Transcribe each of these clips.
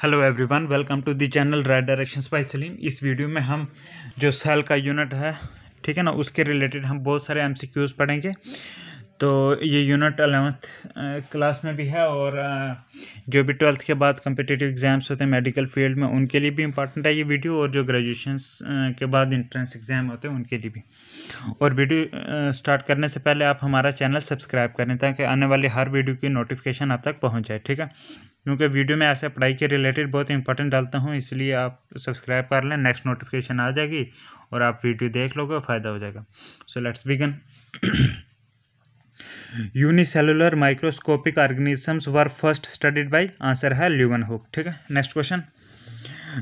Hello everyone welcome to the channel right directions by Salim इस video में हम जो सेल का यूनिट है, ठीक है ना, उसके रिलेटेड हम बहुत सारे एमसीक्यूज पढ़ेंगे। तो ये यूनिट अलेवंथ क्लास में भी है और जो भी ट्वेल्थ के बाद कम्पिटिटिव एग्ज़ाम्स होते हैं मेडिकल फ़ील्ड में, उनके लिए भी इंपॉर्टेंट है ये वीडियो और जो ग्रेजुएशन के बाद इंट्रेंस एग्ज़ाम होते हैं, उनके लिए भी। और वीडियो स्टार्ट करने से पहले आप हमारा चैनल सब्सक्राइब करें ताकि आने वाली हर वीडियो की नोटिफिकेशन आप तक पहुँच जाए, ठीक है? क्योंकि वीडियो में ऐसे पढ़ाई के रिलेटेड बहुत इंपॉर्टेंट डालता हूँ, इसलिए आप सब्सक्राइब कर लें नेक्स्ट नोटिफिकेशन आ जाएगी और आप वीडियो देख लोगे फ़ायदा हो जाएगा। So let's begin unicellular microscopic organisms were first studied by answer है ल्यूवन हुक ठीक है? Next question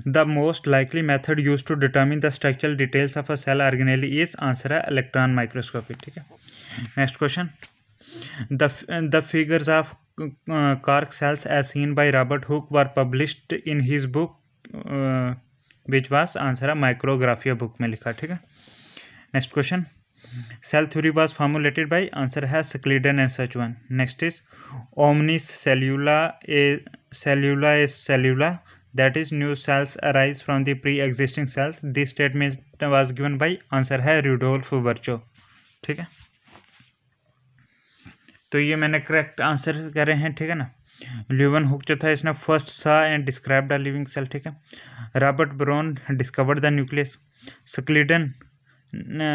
the most likely method used to determine the structural details of a cell organelle is answer है electron microscopy ठीक है? Next question the figures of cork cells as seen by Robert Hooke were published in his book which was answer है Micrographia book में लिखा, ठीक है? Next question cell theory was formulated by answer है Schleiden and Schwann next is omnis cellula e cellula e cellula that is new cells arise from the pre existing cells this statement was given by answer है Rudolf Virchow ठीक है? तो ये मैंने correct answer करे हैं, ठीक है ना? ल्यूवन हुक जो था, इसने first saw and describe the living cell ठीक है? Robert Brown discovered the nucleus Schleiden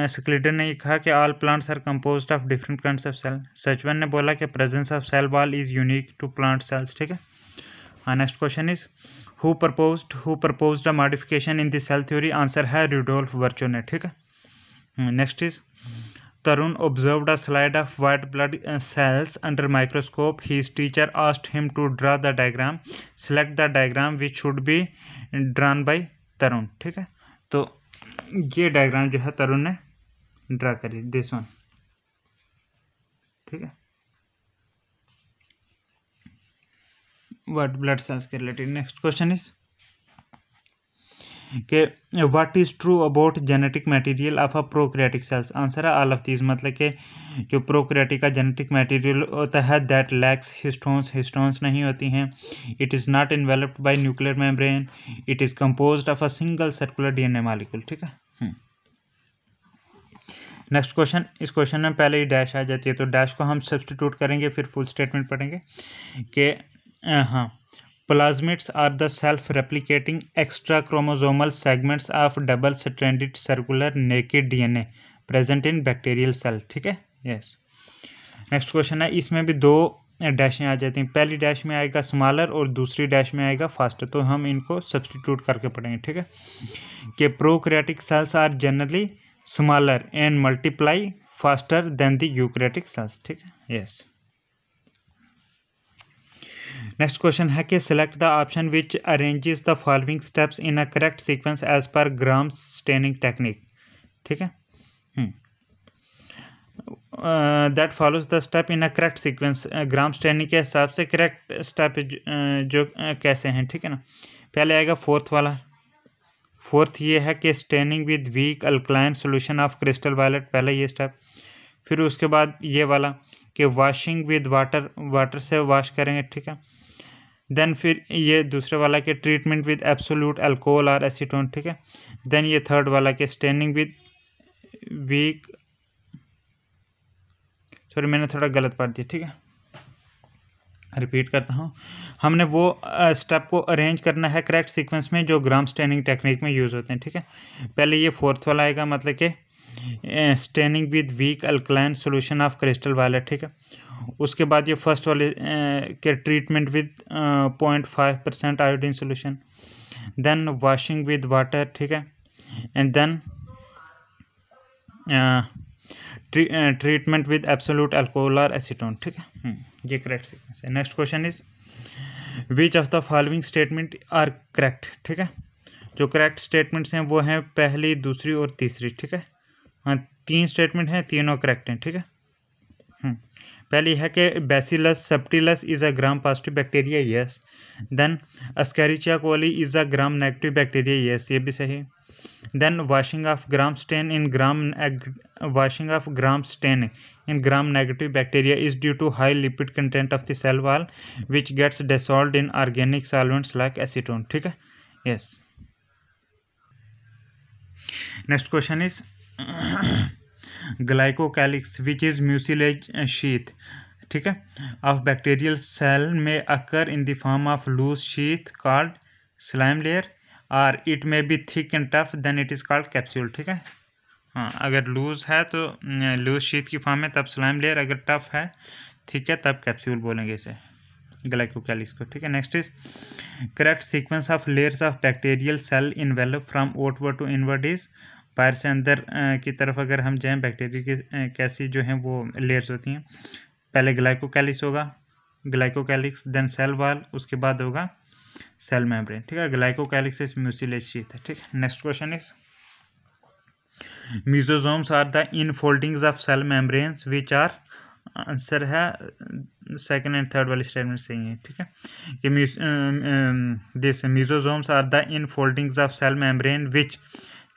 Schleiden ने कहा कि all plants are compose of different kind of cell Schwann ने बोला कि presence of cell wall is unique to plant cells ठीक है? Next question is who propose who propose the modification in the cell theory answer है Rudolf Virchow ने, ठीक है? Next is Tarun observed a slide of white blood cells under microscope his teacher asked him to draw the diagram select the diagram which should be drawn by Tarun ठीक है? तो ये diagram जो है तरुण ने ड्रा करी this one ठीक है? वाइट ब्लड सेल्स के रिलेटेड नेक्स्ट क्वेश्चन इज़ के what is true about genetic material of a prokaryotic cells answer है ऑल ऑफ़ दीज मतलब कि जो प्रोक्रियाटिक का जेनेटिक मटेरियल होता है दैट लैक्स हिस्टोन्स हिस्टोन्स नहीं होती हैं। It is not enveloped by nuclear membrane it is composed of a single circular DNA molecule ठीक है? नेक्स्ट क्वेश्चन इस क्वेश्चन में पहले ही डैश आ जाती है तो डैश को हम सब्सटीट्यूट करेंगे, फिर फुल स्टेटमेंट पढ़ेंगे कि हाँ। Plasmids are the self-replicating extrachromosomal segments of double-stranded circular naked DNA present in bacterial cell, ठीक है? यस नेक्स्ट क्वेश्चन है, इसमें भी दो डैशें आ जाती हैं। पहली डैश में आएगा स्मॉलर और दूसरी डैश में आएगा फास्टर तो हम इनको सब्सटीट्यूट करके पढ़ेंगे, ठीक है? कि prokaryotic cells are generally smaller and multiply faster than the eukaryotic cells ठीक है? यस नेक्स्ट क्वेश्चन है कि select the option which arranges the following steps in a correct sequence as per Gram staining technique ठीक है? That follows the step in a correct sequence Gram staining के हिसाब से correct step जो uh, कैसे हैं? ठीक है ना? पहले आएगा फोर्थ वाला। फोर्थ ये है कि staining with weak alkaline solution of crystal violet पहले ये स्टेप फिर उसके बाद ये वाला कि वॉशिंग विद वाटर वाटर से वॉश करेंगे ठीक है? देन फिर ये दूसरे वाला के ट्रीटमेंट विद एब्सोल्यूट अल्कोहल और एसीटोन ठीक है? देन ये थर्ड वाला के स्टेनिंग विद वीक सॉरी मैंने थोड़ा गलत पढ़ दिया, ठीक है? रिपीट करता हूँ। हमने वो स्टेप को अरेंज करना है करेक्ट सीक्वेंस में जो ग्राम स्टेनिंग टेक्निक में यूज़ होते हैं, ठीक है? पहले ये फोर्थ वाला आएगा मतलब कि staining with weak alkaline solution of crystal violet ठीक है? उसके बाद ये फ़र्स्ट वाले के treatment with point five percent iodine solution then washing with water ठीक है? And then treatment with absolute alcohol और एसीटोन ठीक है? ये करेक्ट सीक्वेंस है। Next question is which of the following statement are correct ठीक है? जो करेक्ट स्टेटमेंट्स हैं, वो हैं पहली, दूसरी और तीसरी, ठीक है? हाँ तीन स्टेटमेंट हैं, तीनों करेक्ट हैं, ठीक है? पहली है कि Bacillus subtilis is a Gram positive bacteria yes then Escherichia coli is a Gram negative bacteria yes ये भी सही. Then washing of Gram stain in Gram washing of Gram stain in Gram negative bacteria is due to high lipid content of the cell wall which gets dissolve in organic solvents like acetone ठीक है? Yes next question is glycocalyx which is mucilage sheath ठीक है? Of bacterial cell में occur in the form of loose sheath called slime layer or it may be thick and tough then it is called capsule ठीक है? हाँ अगर loose है तो loose शीत की फॉर्म है तब स्लाइम लेयर अगर टफ है, ठीक है, तब कैप्सूल बोलेंगे इसे ग्लाइकोकैलिक्स को, ठीक है? Next is correct sequence of layers of bacterial cell envelope from outward to inward is बाहर से अंदर की तरफ़ अगर हम जाएँ बैक्टीरिया की कैसी जो हैं वो लेयर्स होती हैं। पहले ग्लाइकोकैलिक्स होगा ग्लाइकोकैलिक्स देन सेल वाल उसके बाद होगा सेल मेम्ब्रेन ठीक है? ग्लाइकोकैलिक्स इज़ म्यूसिलेज शीट है ठीक है? Next question is mesosomes are the in infoldings of cell membranes which are answer है सेकेंड एंड थर्ड वाली स्टेटमेंट सही है, ठीक है? कि this mesosomes are the infoldings of cell membrane which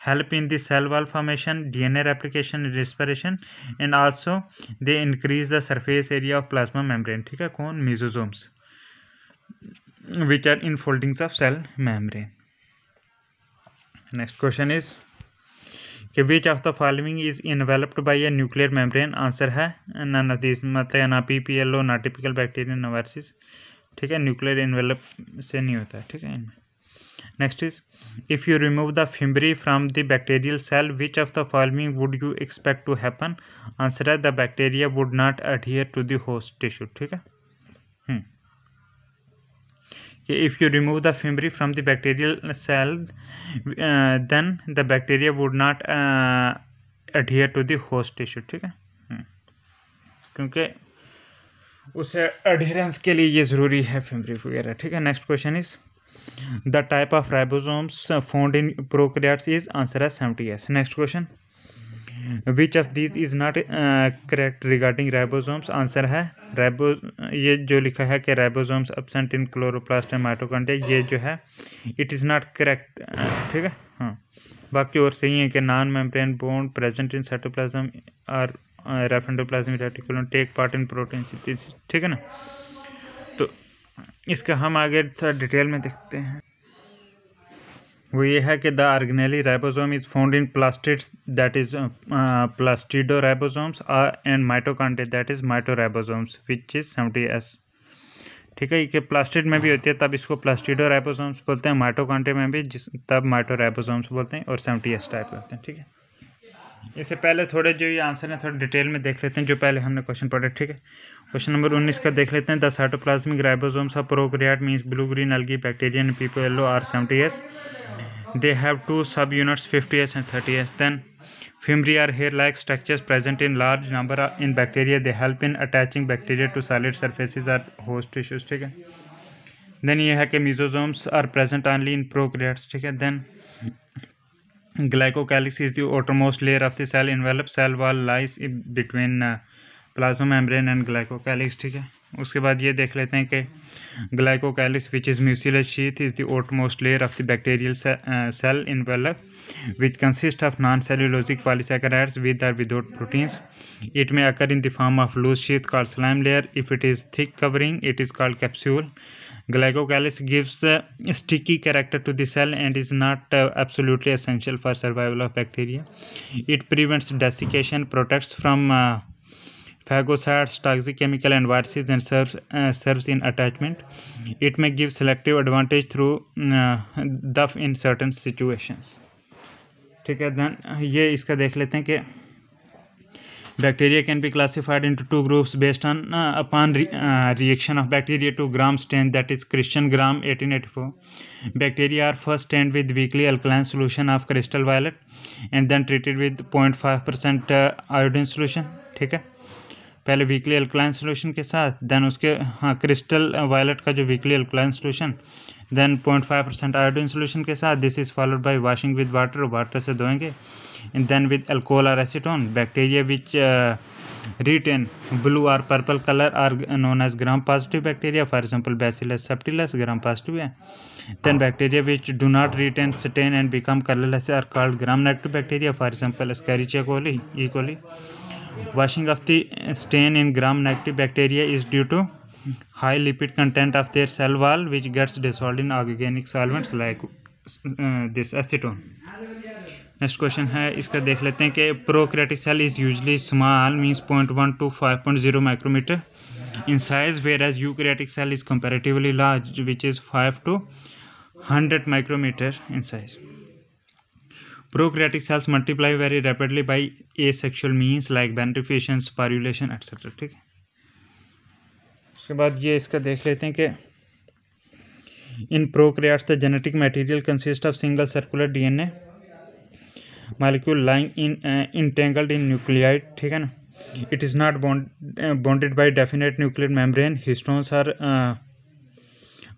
help in the cell wall formation dna replication respiration and also they increase the surface area of plasma membrane ठीक है कौन mesosomes which are infoldings of cell membrane next question is कि which of the following is enveloped by a nuclear membrane answer है none of this मतलब ना P P L O ना typical Bactrian नोवारसिस ठीक है न्यूक्लियर इन्वेलप से नहीं होता है ठीक है इनमें next is if you remove the fimbri from the bacterial cell which of the following would you expect to happen answer है the bacteria would not adhere to the host tissue ठीक है hmm. if you remove the fimbri from the bacterial cell uh, then the bacteria would not uh, adhere to the host tissue ठीक है hmm. क्योंकि उसे adherence के लिए ये ज़रूरी है फिम्बरी वगैरह ठीक है next question is the type of ribosomes found in prokaryotes is answer as 70s next question. Which of these is not uh, correct regarding ribosomes? Answer है राइबो ये जो लिखा है कि ribosomes absent in chloroplast and mitochondria ये जो है it is not correct ठीक है? हाँ। बाकी और सही है कि non membrane bound present in cytoplasm और endoplasmic reticulum take part in protein ठीक है ना? इसका हम आगे थोड़ा डिटेल में देखते हैं। वो ये है कि the organelle ribosome is found in plastids that is plastido ribosomes and mitochondria that is mito ribosomes which is seventy S ठीक है, ये प्लास्टिड में भी होती है, तब इसको प्लास्टिडो राइबोसोम्स बोलते हैं माइटोकॉन्टे में भी जिस, तब माइटो राइबोसोम्स बोलते हैं, और सेवेंटी एस टाइप होते हैं, ठीक है। इससे पहले थोड़े जो ये आंसर हैं, थोड़े डिटेल में देख लेते हैं, जो पहले हमने क्वेश्चन पढ़े, ठीक है। क्वेश्चन नंबर उन्नीस का देख लेते हैं। The cytoplasmic ribosomes of prokaryote means blue green algae bacteria and PPLO are seventy S they have two sub units fifty S and thirty S then fimbriae are hair like structures present in large number in bacteria they help in attaching bacteria to solid surfaces or host tissues ठीक है? Then ये है कि mesosomes are present only in prokaryotes ठीक है? Then is the outermost layer of the cell. Envelope cell wall lies between uh, plasma membrane and glycocalyx ठीक है? उसके बाद ये देख लेते हैं कि glycocalyx which is mucilage sheath is the outermost layer of the bacterial cell envelope which consist of non cellulosic polysaccharides with or without proteins it may occur in the form of loose sheath call slime layer if it is thick covering it is called capsule glycocalyx gives sticky character to the cell and is not absolutely essential for survival of bacteria it prevents desiccation protects from phagocytes, toxic chemical and viruses and serves, uh, serves in attachment. It may give selective advantage through uh, duff in certain situations. ठीक है then ये इसका देख लेते हैं कि classified into two groups based on uh, upon re, uh, reaction of bacteria to gram stain that is christian gram 1884 bacteria are first stained with weakly alkaline solution of crystal violet and then treated with 0.5 percent uh, iodine solution ठीक है पहले weakly alkaline solution के साथ then उसके हाँ crystal violet का जो weekly alkaline solution then point five percent iodine solution के साथ this is followed by washing with water water से धोएँगे एंड देन विद अल्कोहल और acetone bacteria which retain blue और purple colour are known as gram positive bacteria for example Bacillus subtilis gram positive है. Then bacteria which do not retain stain and become colourless are called gram negative bacteria for example Escherichia coli E coli washing of the stain in gram negative bacteria is due to high lipid content of their cell wall which gets dissolved in organic solvents like uh, this acetone next question है इसका देख लेते हैं कि prokaryotic cell is usually small means point one two five point zero micrometre in size whereas eukaryotic cell is comparatively large which is five to hundred micrometre in size prokaryotic cells multiply very rapidly by asexual means like binary fission sporulation etcetera ठीक है? उसके बाद ये इसका देख लेते हैं कि in prokaryotes the genetic material consist of single circular DNA lying in uh, entangled in nuclei ठीक है ना? Bond, uh, bonded by definite nuclear membrane. Histones are uh,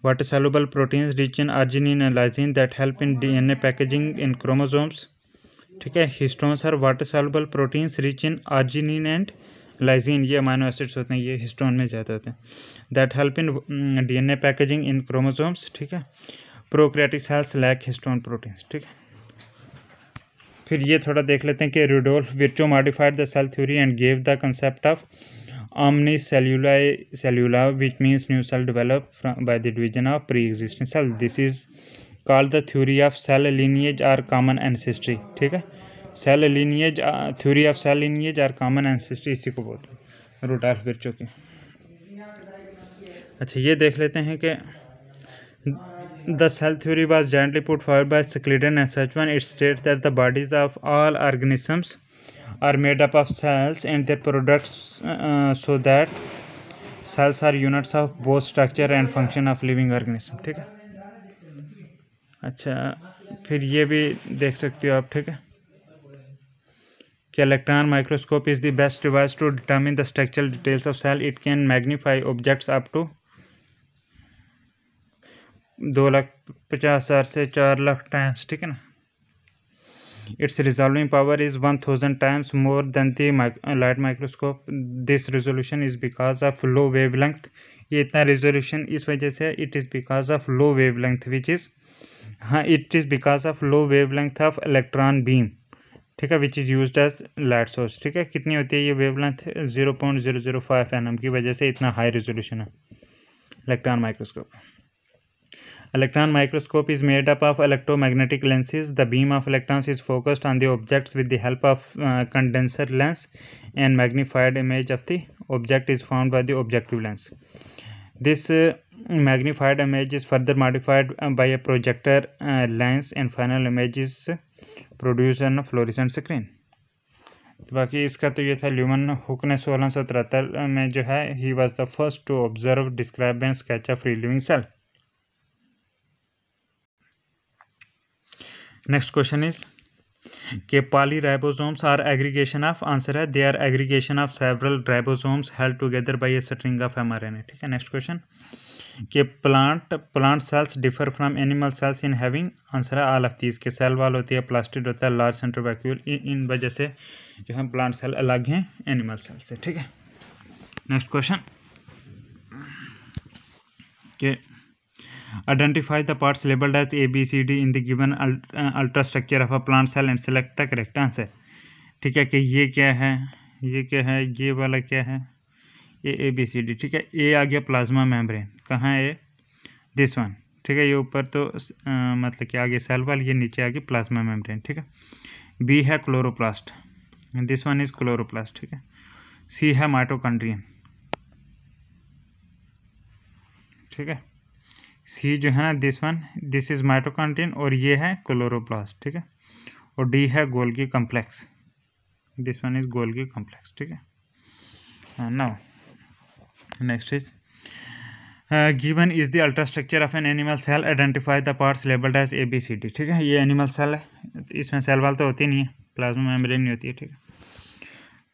water soluble proteins rich in arginine and lysine that help in dna packaging in chromosomes. ठीक है histones are water soluble proteins rich in arginine and lysine ये amino acids होते हैं, ये histone में ज़्यादा होते हैं। That help in DNA packaging in chromosomes ठीक है। Prokaryotic cells lack histone proteins ठीक है। फिर ये थोड़ा देख लेते हैं कि Rudolf Virchow modified the cell theory and gave the concept of omnis cellula e cellula which means new cell develop by the division of pre existing cell this is called the theory of cell lineage or common ancestry ठीक है? Cell lineage theory of cell lineage or common ancestry इसी को बोलते हैं। Root are फिर चुके। अच्छा ये देख लेते हैं कि the cell theory was jointly put forth by Schleiden and such it state that the bodies of all organisms are made up of cells and their products uh, so that cells are units of both structure and function of living organism ठीक है? अच्छा फिर ये भी देख सकते हो आप ठीक है? कि electron microscope is the best device to determine the structural details of cell it can magnify objects up to दो लाख पचास हज़ार से चार लाख टाइम्स ठीक है ना? Resolving power is one thousand times more than the light microscope this resolution is because of low wavelength ये इतना रेजोल्यूशन इस वजह से is because of low wavelength which is हाँ is because of low wavelength of electron beam ठीक है which is use as light source ठीक है? कितनी होती है ये wavelength zero point zero zero five N की वजह से इतना हाई रेजोल्यूशन है electron microscope Electron microscope is made up of electromagnetic lenses. The beam of electrons is focused on the objects with the help of uh, condenser lens and magnified image of the object is found by the objective lens. This uh, magnified image is further modified uh, by a projector uh, lens and final image is produced on a fluorescent screen. बाकी इसका तो ये था lumen hook ने सोलह सौ तिहत्तर में जो है he was the first to observe describe and sketch a free living cell next question is के poly ribosomes are aggregation of answer है they are aggregation of several ribosomes held together by a string of mRNA ठीक है next question के plant plant cells differ from animal cells in having answer है all of these के cell wall होती है plastid होता है large centre vacuole इन वजह से जो है प्लांट सेल अलग हैं एनिमल सेल से. ठीक है. नेक्स्ट क्वेश्चन के Identify the parts labeled as A, B, C, D in the given ultrastructure of a plant cell and select the correct answer. ठीक है कि ये क्या है? ये क्या है? ये वाला क्या है? A A B C D ठीक है? ए आ गया प्लाज्मा मेम्ब्रेन कहाँ है? दिस वन ठीक है? ये ऊपर तो आ, मतलब कि आगे सेल वाल ये नीचे आ गया प्लाज्मा मेम्ब्रेन ठीक है? बी है chloroplast this one is chloroplast ठीक है? सी है माइटोकॉन्ड्रियन ठीक है? सी जो है ना this one this is mitochondrion और ये है क्लोरोप्लास्ट ठीक है? और डी है Golgi complex this one is Golgi complex ठीक है? Now next is given is the ultrastructure of an animal cell identify the parts labelled as A B C D ठीक है? ये एनिमल सेल है, इसमें सेल वाल तो होती नहीं है प्लाज्मा मेम्ब्रेन नहीं होती है, ठीक है?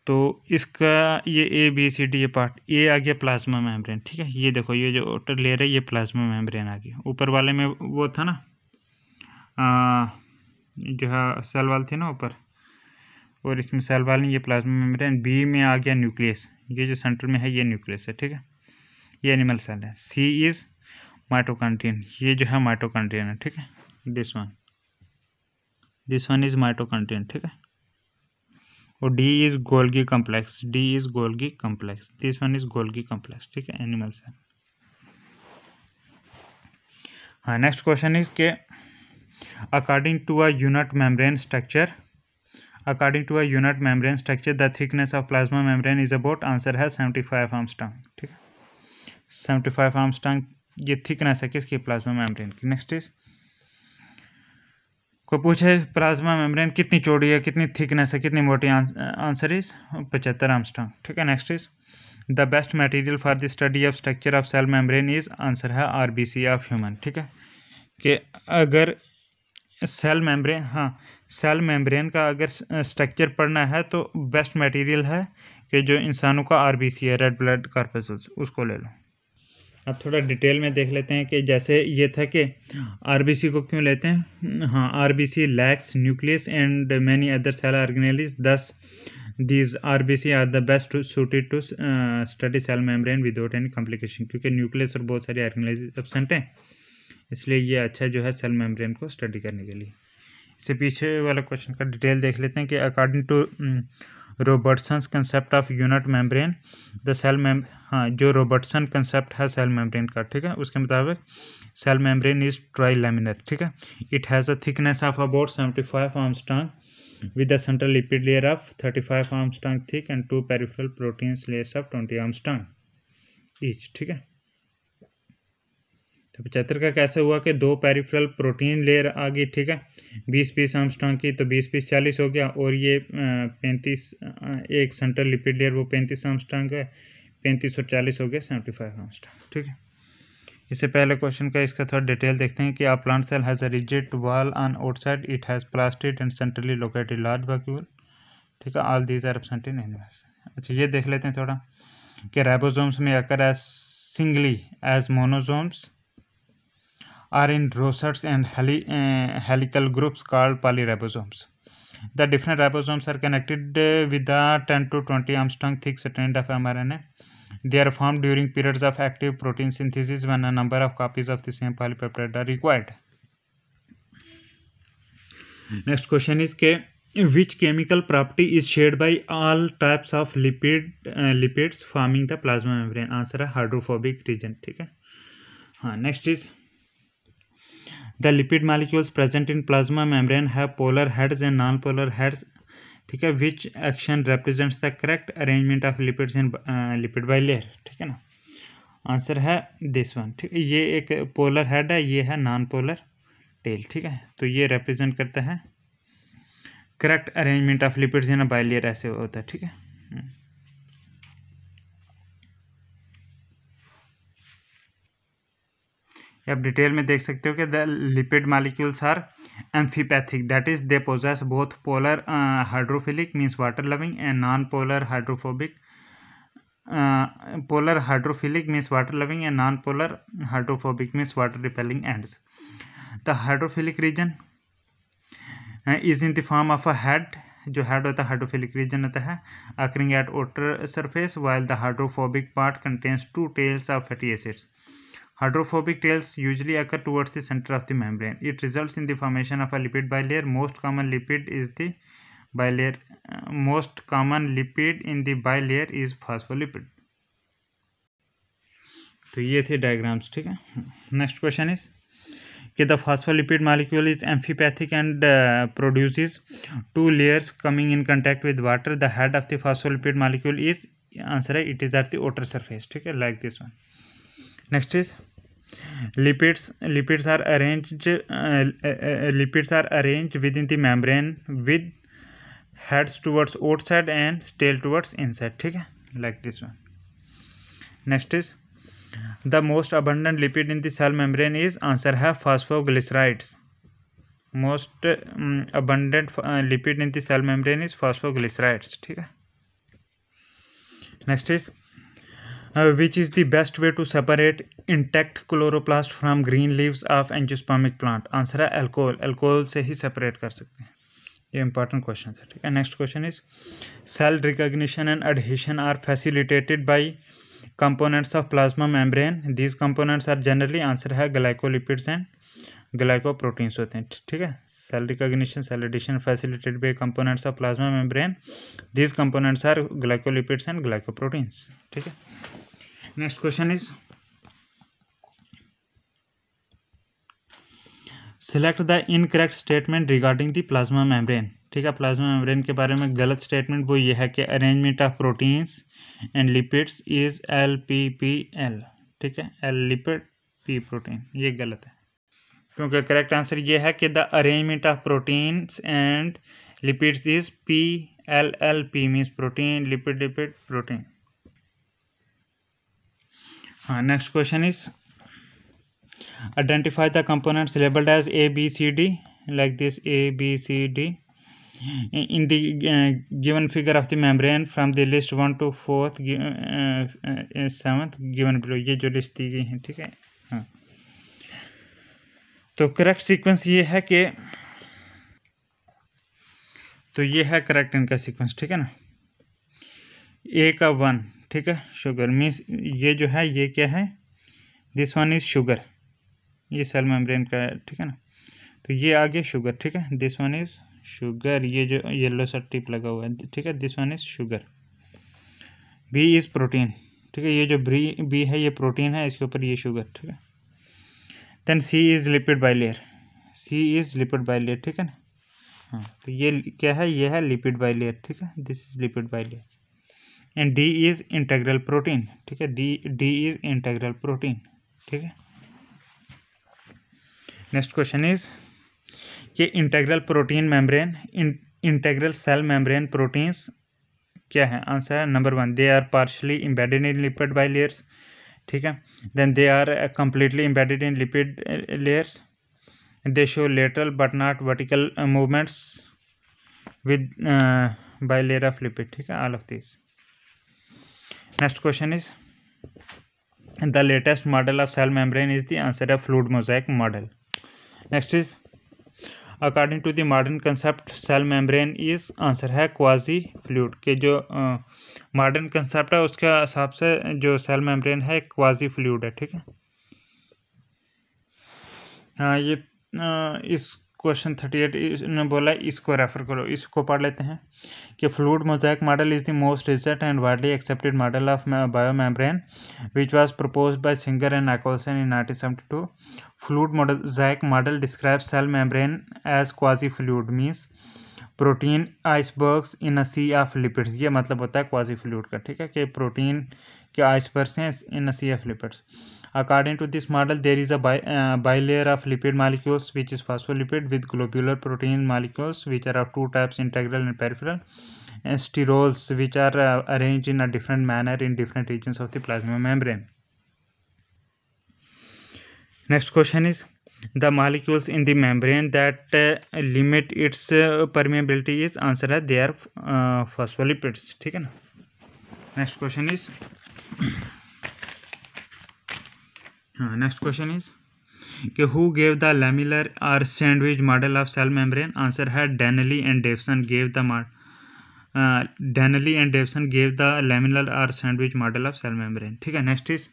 तो इसका ये ए बी सी डी ये पार्ट ए आ गया प्लाज्मा मेम्ब्रेन ठीक है? ये देखो ये जो ओटर लेयर है ये प्लाज्मा मेम्ब्रेन आ गया। ऊपर वाले में वो था ना आ, जो है सेल वाल थे ना ऊपर और इसमें सेल वाल ये प्लाज्मा मेम्ब्रेन बी में आ गया न्यूक्लियस ये जो सेंटर में है ये न्यूक्लियस है ठीक है? ये एनिमल सेल है। सी इज़ माइटोकॉन्ट्रियन ये जो है माइटोकॉन्ट्रियन है ठीक है? This one this one is mitochondrion ठीक है? और D is Golgi complex D is Golgi complex this one is Golgi complex ठीक है? एनिमल्स सेल हाँ नेक्स्ट क्वेश्चन इज़ के according to a unit membrane structure according to a unit membrane structure the thickness of plasma membrane is about answer है seventy five आर्मस्टॉन्ग ठीक है? Seventy five आर्मस्टॉन्ग ये थिकनेस है किसकी? प्लाज्मा मेम्ब्रेन की. नेक्स्ट इज़ को पूछे, प्लाज्मा मेम्ब्रेन कितनी चौड़ी है, कितनी थिकनेस है, कितनी मोटी आंसर इज़ पचहत्तर आर्मस्टॉन्ग ठीक है next is the best material for the study of structure of cell membrane is, answer है आरबीसी ऑफ़ ह्यूमन। ठीक है, कि अगर सेल मेम्ब्रेन हाँ सेल मेम्ब्रेन का अगर स्ट्रक्चर पढ़ना है तो बेस्ट मटेरियल है कि जो इंसानों का आरबीसी है, रेड ब्लड कार्पेसल्स, उसको ले लो। अब थोड़ा डिटेल में देख लेते हैं कि जैसे ये था कि आरबीसी को क्यों लेते हैं? हाँ RBC lacks nucleus and many other cell organelles thus these RBC are the best to suited to study cell membrane without any complication क्योंकि न्यूक्लियस और बहुत सारी ऑर्गेनेलिस एबसेंट हैं। इसलिए ये अच्छा जो है सेल मेम्ब्रेन को स्टडी करने के लिए। इससे पीछे वाला क्वेश्चन का डिटेल देख लेते हैं कि according to Robertson's concept of unit membrane the cell ma'am हाँ जो रोबर्टसन कंसेप्ट है सेल मेम्ब्रेन का, ठीक है? उसके मुताबिक cell membrane is trilaminar ठीक है? It has a thickness of about seventy five angstrom with the central lipid layer of thirty five angstrom thick and two peripheral proteins layers of twenty angstrom each ठीक है? तो पचहत्तर का कैसे हुआ कि दो पेरिफेरल प्रोटीन लेयर आ गई, ठीक है? बीस बीस आमस्ट्रॉन्ग की तो बीस बीस चालीस हो गया और ये पैंतीस एक सेंट्रल लिपिड लेयर वो पैंतीस आमस्ट्रॉन्ग है, पैंतीस और चालीस हो गया सेवेंटी फाइव आमस्ट्रॉन्ग ठीक है? इससे पहले क्वेश्चन का इसका थोड़ा डिटेल देखते हैं कि a plant cell has a rigid wall on outside it has plastid and centrally located large vacuole ठीक है? All these are absent in animals अच्छा ये देख लेते हैं थोड़ा कि ribosomes may occur as singly as monosomes are in rosettes and heli uh, helical groups called polyribosomes. The different ribosomes are connected uh, with the 10 to 20 Armstrong thick strand of mRNA. They are formed during periods of active protein synthesis when a number of copies of the same polypeptide are required. Next question is K. Which chemical property is shared by all types of lipid uh, lipids forming the plasma membrane? Answer है hydrophobic region. ठीक है हाँ next is lipid molecules molecules in plasma plasma membrane polar polar heads and non-polar heads, ठीक है? Which option represents the correct arrangement of lipids in lipid bilayer ठीक है ना? Answer है दिस वन ठीक है? ये एक पोलर हेड है, ये है नॉन पोलर टेल ठीक है? तो ये रिप्रेजेंट करता है correct arrangement of lipids in bilayer ऐसे होता है, ठीक है? आप डिटेल में देख सकते हो कि the lipid molecules are amphipathic that is they possess both polar hydrophilic means water loving and non polar hydrophobic polar hydrophilic means water loving and non polar hydrophobic means water repelling ends the hydrophilic region is in the form of a head जो head होता है hydrophilic region होता है occurring at outer surface while the hydrophobic part contains two tails of fatty acids Hydrophobic tails usually occur towards the center of the membrane. It results in the formation of a lipid bilayer. Most common lipid is the bilayer. Uh, most common lipid in the bilayer is phospholipid. तो ये थे diagrams ठीक है next question is कि the phospholipid molecule is amphipathic and produces two layers coming in contact with water the head of the phospholipid molecule is answer है it is at the outer surface ठीक है like this one next is lipids lipids are arrange lipids are arrange within the membrane with heads towards outside and stele towards inside ठीक है? Like this one next is the most abundant lipid in the cell membrane is answer है phosphoglycerides most abundant lipid in the cell membrane is phosphoglycerides ठीक है? Next is which is the best way to separate intact chloroplast from green leaves of angiospermic plant answer है alcohol alcohol से ही separate कर सकते हैं। ये important question है ठीक है? Next question is cell recognition and adhesion are facilitated by components of plasma membrane these components are generally answer है ग्लाइकोलिपिड्स एंड ग्लाइकोप्रोटीन्स होते हैं ठीक है? Cell recognition, cell addition facilitated by components of plasma membrane. These components are glycolipids and glycoproteins. ठीक है? Next question is, select the incorrect statement regarding the plasma membrane. ठीक है plasma membrane के बारे में गलत स्टेटमेंट वो ये है कि arrangement of proteins and lipids is L P P L ठीक है एल लिपिड पी प्रोटीन ये गलत है। क्योंकि करेक्ट आंसर ये है कि the arrangement of proteins and lipids is P L L P means protein lipid lipid protein हाँ next question is identify the components labelled as A B C D like this A B C D in the given figure of the membrane from the list one two fourth seventh given below ये जो list दी गई है, ठीक है? हाँ। तो correct sequence ये है कि तो ये है करेक्ट इनका सीक्वेंस ठीक है ना? ए का वन ठीक है शुगर मीन्स ये जो है, ये क्या है? दिस वन इज़ शुगर ये सेल मेम्ब्रेन का ठीक है ना? तो ये आ गया शुगर ठीक है? दिस वन इज़ शुगर ये जो येलो सा टिप लगा हुआ है, ठीक है? This one is sugar B is protein ठीक है? ये जो ब्री बी है, ये प्रोटीन है, इसके ऊपर ये शुगर ठीक है? Then C is lipid bilayer C is lipid bilayer ठीक है ना? हाँ तो ये क्या है? ये है लिपिड बाई लेयर ठीक है? This is lipid bilayer and D is integral protein, ठीक है? D D is integral protein, ठीक है? नेक्स्ट क्वेश्चन इज़ कि integral protein membrane integral cell membrane proteins क्या है? आंसर है number one they are partially embedded in lipid bilayers ठीक है? Then they are completely embedded in lipid layers they show lateral but not vertical movements with bilayer of lipid ठीक है? All of this next question is the latest model of cell membrane is the answer of fluid mosaic model next is according to the modern concept cell membrane is answer है quasi fluid के जो modern concept है उसके हिसाब से जो cell membrane है quasi fluid है ठीक है? हाँ ये आ, इस क्वेश्चन थर्टी एट ने बोला इसको रेफर करो। इसको पढ़ लेते हैं कि fluid mosaic model is the most recent and widely accepted model of biomembrane which was proposed by Singer and Nicolson in 1972 fluid mosaic model describe cell membrane as quasi fluid means protein icebergs in a sea of lipids ये मतलब होता है quasi fluid का, ठीक है? कि protein के icebergs हैं in a sea of lipids According to this model, there is a bi uh, bilayer of lipid molecules which is phospholipid with globular protein molecules which are of two types integral and peripheral and sterols which are uh, arranged in a different manner in different regions of the plasma membrane. Next question is the molecules in the membrane that uh, limit its uh, permeability is answer है they are uh, phospholipids ठीक है ना next question is next question is कि who gave the lamellar or sandwich model of cell membrane answer है Danielli and Davson gave the Danielli and Davson gave the lamellar or sandwich model of cell membrane ठीक है next is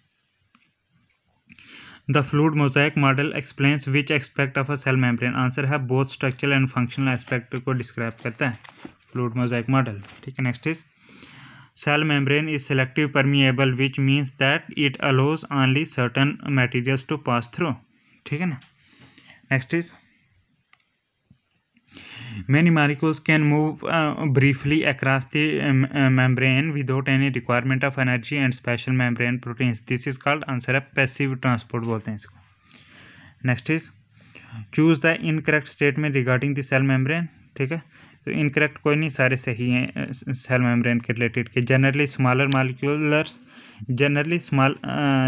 the fluid mosaic model explains which aspect of a cell membrane answer है both structural and functional aspect को describe करता है fluid mosaic model ठीक है next is cell membrane is selective permeable which means that it allows only certain materials to pass through ठीक है ना? Next is many molecules can move briefly across the membrane without any requirement of energy and special membrane proteins this is called answer है passive transport बोलते हैं इसको। Next is choose the incorrect statement regarding the cell membrane ठीक है? तो incorrect कोई नहीं, सारे सही हैं सेल मेम्ब्रेन के रिलेटेड के। Generally smaller molecules generally small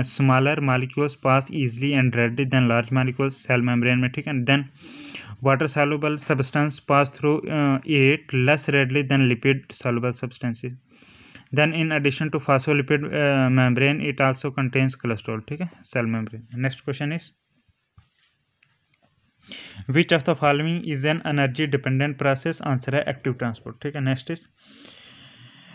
smaller molecules pass easily and readily than large molecules cell membrane में, ठीक है? Then water soluble substance pass through it less readily than lipid soluble substances then in addition to phospholipid membrane it also contains cholesterol ठीक है? Cell membrane next question is which of the following is an energy dependent process answer है active transport ठीक है next is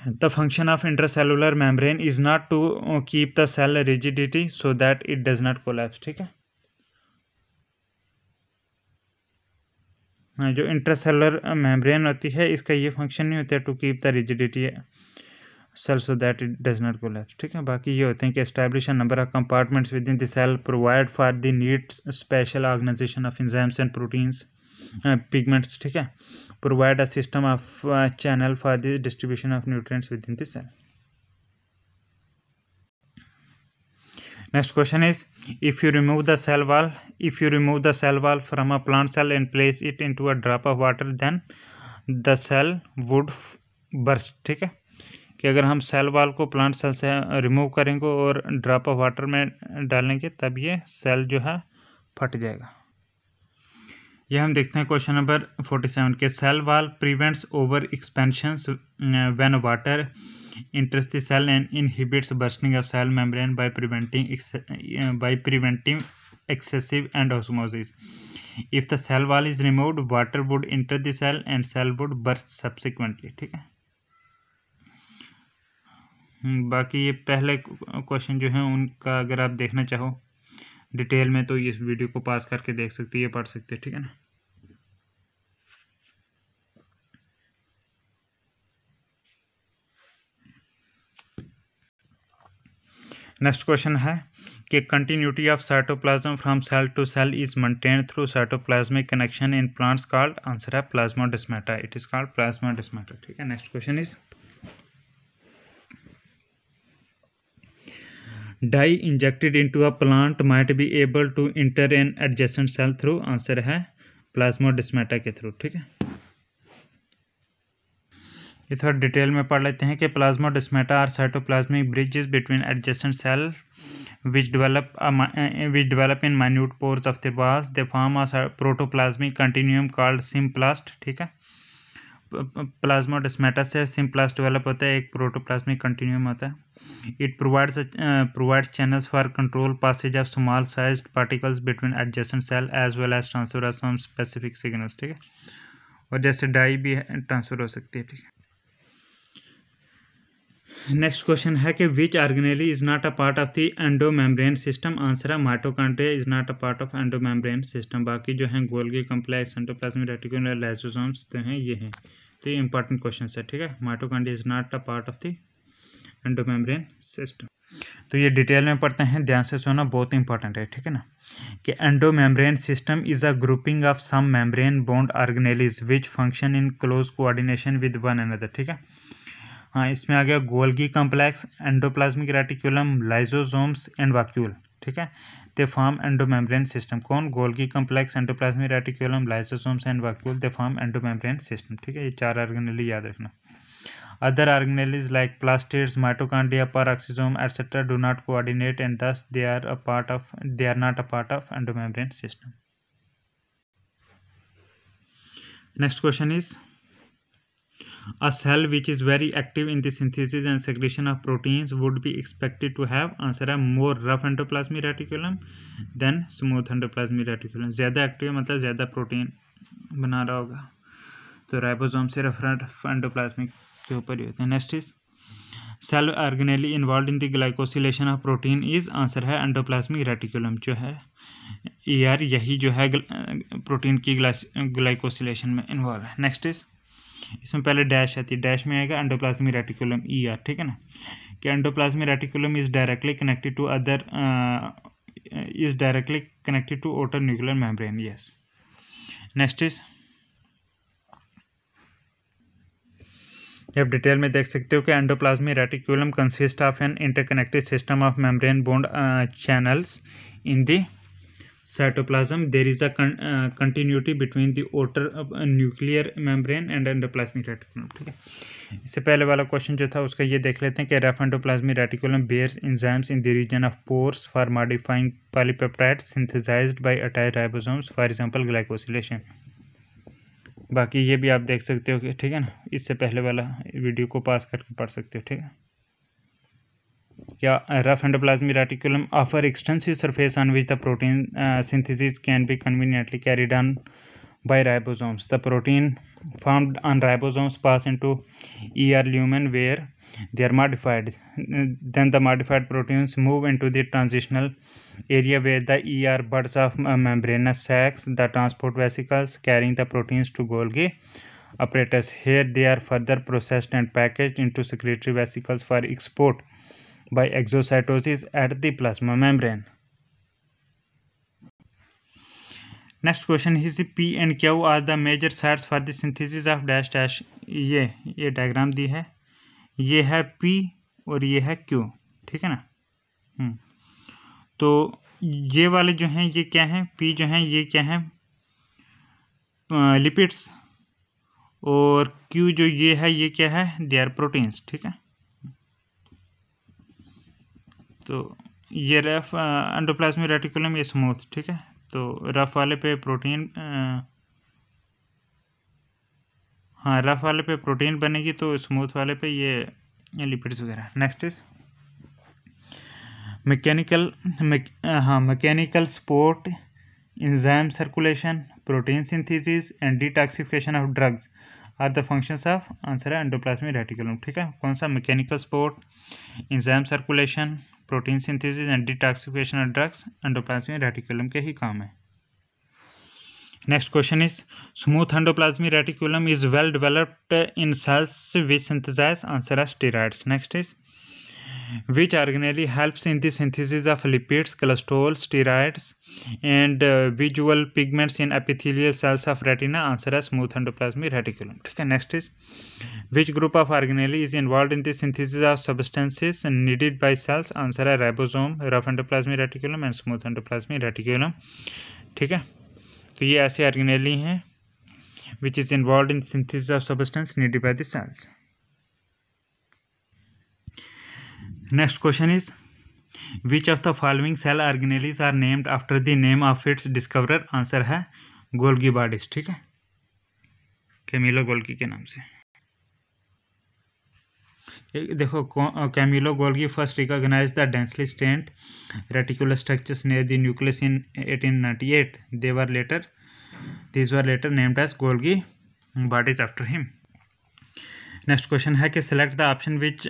the function of intercellular membrane is not to keep the cell rigidity so that it does not collapse ठीक है? हाँ, जो intercellular membrane होती है इसका ये फ़ंक्शन नहीं होता to keep the rigidity cell so that it does not collapse ठीक है बाकी ये होते हैं कि establish number of compartments within the cell provide for the need special organisation of enzymes and proteins pigments ठीक है provide a system of channel for the distribution of nutrients within the cell next question is if you remove the cell wall if you remove the cell wall from a plant cell and place it into a drop of water then the cell would burst ठीक है कि अगर हम cell wall को plant cell से remove करेंगे और drop of water में डालेंगे, तब ये सेल जो है फट जाएगा। यह हम देखते हैं क्वेश्चन नंबर फोर्टी सेवन के cell wall prevents over expansion when water enters the cell and inhibits bursting of cell membrane by preventing by preventing excessive endosmosis. If the cell wall is removed, water would enter the cell and cell would burst subsequently, ठीक है? बाकी ये पहले question जो है, उनका अगर आप देखना चाहो डिटेल में तो इस वीडियो को पास करके देख सकते हैं पढ़ सकते हैं, ठीक है ना? नेक्स्ट क्वेश्चन है कि continuity of cytoplasm from cell to cell is maintain through cytoplasmic connection in plants called answer है plasmodesmata it is called plasmodesmata ठीक है next question is dye injected into a plant might be able to enter an adjacent cell through answer है plasmodesmata के through ठीक है? ये थोड़ा detail में पढ़ लेते हैं कि plasmodesmata are cytoplasmic bridges between adjacent cell which develop uh, which develop in minute pores of the vase. They form a protoplasmic continuum ठीक है? प्लाज्मोडिस्मेटा से सिम्प्लास्ट डेवलप होता है, एक प्रोटोप्लाज्मिक कंटिन्यूम होता है। It provides provides channels for control passage of small size particles between adjacent cell as well as transfer of some specific signals ठीक है? और जैसे डाई भी ट्रांसफ़र हो सकती है, ठीक है? नेक्स्ट क्वेश्चन है कि which organelle is not a part of the endomembrane system answer है mitochondria is not a part of endomembrane system बाकी जो है Golgi complex endoplasmic reticular lysosomes तो हैं, ये हैं। तो ये इंपॉर्टेंट क्वेश्चन है, ठीक है? Mitochondria is not a part of the endomembrane system तो ये डिटेल में पढ़ते हैं, ध्यान से सुना बहुत इंपॉर्टेंट है, ठीक है ना? कि endomembrane system is a grouping of some membrane bound organelles which function in close coordination with one another ठीक है? हाँ इसमें आ गया Golgi complex, endoplasmic reticulum lysosomes and vacuole, ठीक है? दे फॉर्म एंडोमेम्ब्रेन सिस्टम, कौन? Golgi complex, endoplasmic reticulum lysosomes and vacuole, they form endomembrane system, ठीक है? ये चार ऑर्गेनली याद रखना। Other organelles like plastids mitochondria peroxisome etc do not coordinate and thus they are a part of, they are not a part of endomembrane system. Next question is a cell which is very active in the synthesis and secretion of proteins would be expected to have answer है more rough endoplasmic reticulum than smooth endoplasmic reticulum ज़्यादा active मतलब ज़्यादा protein बना रहा होगा तो ribosome से rough endoplasmic के ऊपर ही होते हैं next is cell organelle involve in the glycosylation of protein is answer है एंडोप्लाज्मिक रेटिकुलम जो है आर यही जो है प्रोटीन की ग्लाइकोसिलेशन में इन्वॉल्व है नेक्स्ट इज़ इसमें पहले डैश आती है। डैश में आएगा एंडोप्लाज्मिक रेटिकुलम ई आर ठीक है ना? कि endoplasmic reticulum is directly connected to other is directly connected to outer nuclear membrane yes next is आप डिटेल में देख सकते हो कि endoplasmic reticulum consist of an interconnected system of membrane bound channels in the cytoplasm there is a con, uh, continuity between the outer uh, nuclear ठीक है? इससे पहले वाला क्वेश्चन जो था उसका ये देख लेते हैं कि rough endoplasmic reticulum bears enzymes in the region of pores for modifying polypeptide synthesized by attach ribosomes for example glycosylation बाकी ये भी आप देख सकते हो ठीक है ना? इससे पहले वाला वीडियो को पास करके पढ़ सकते हो ठीक है? Yeah, rough endoplasmic reticulum offer extensive surface on which the protein uh, synthesis can be conveniently carried on by ribosomes. The protein formed on ribosomes pass into ER lumen where they are modified. Then the modified proteins move into the transitional area where the ER buds of membranous sacs, the transport vesicles carrying the proteins to Golgi apparatus. Here they are further processed and packaged into secretory vesicles for export by exocytosis at the plasma membrane. Next question is P and Q are the major sites for the synthesis of dash dash ये ये diagram दी है। ये है P और ये है Q ठीक है ना? हम्म। तो ये वाले जो हैं, ये क्या हैं? पी जो हैं, ये क्या हैं? लिपिड्स और क्यू जो ये है, ये क्या है? दे आर प्रोटीन्स ठीक है? तो ये रफ एंडोप्लाज्मिक रेटिकुलम ये स्मूथ ठीक है? तो रफ वाले पे प्रोटीन हाँ रफ वाले पे प्रोटीन बनेगी तो स्मूथ वाले पे ये लिपिड्स वगैरह नेक्स्ट इज़ मैकेनिकल हाँ mechanical support enzyme circulation protein synthesis and detoxification of drugs are the functions of answer है एंडोप्लाज्मिक रेटिकुलम ठीक है? कौन सा mechanical support enzyme circulation protein synthesis and detoxification of drugs endoplasmic reticulum के ही काम है। Next question is smooth endoplasmic reticulum is well developed in cells which synthesize answer है steroids next is which organelle helps in the synthesis of lipids, cholesterol, steroids, and uh, visual pigments in epithelial cells of retina. Answer is smooth endoplasmic reticulum. Okay, next is which group of organelle is involved in the synthesis of substances needed by cells? Answer है ribosome, rough endoplasmic reticulum and smooth endoplasmic reticulum. ठीक है तो ये ऐसे organelle हैं which is involved in synthesis of substance needed by the cells. Next question is which of the following cell organelles are named after the name of its discover answer है Golgi bodies ठीक है? Camillo Golgi के नाम से। देखो Camillo Golgi first recognise the densely stained reticular structures near the nucleus in eighteen ninety eight they were later this were later named as Golgi bodies after him next question है कि select the option which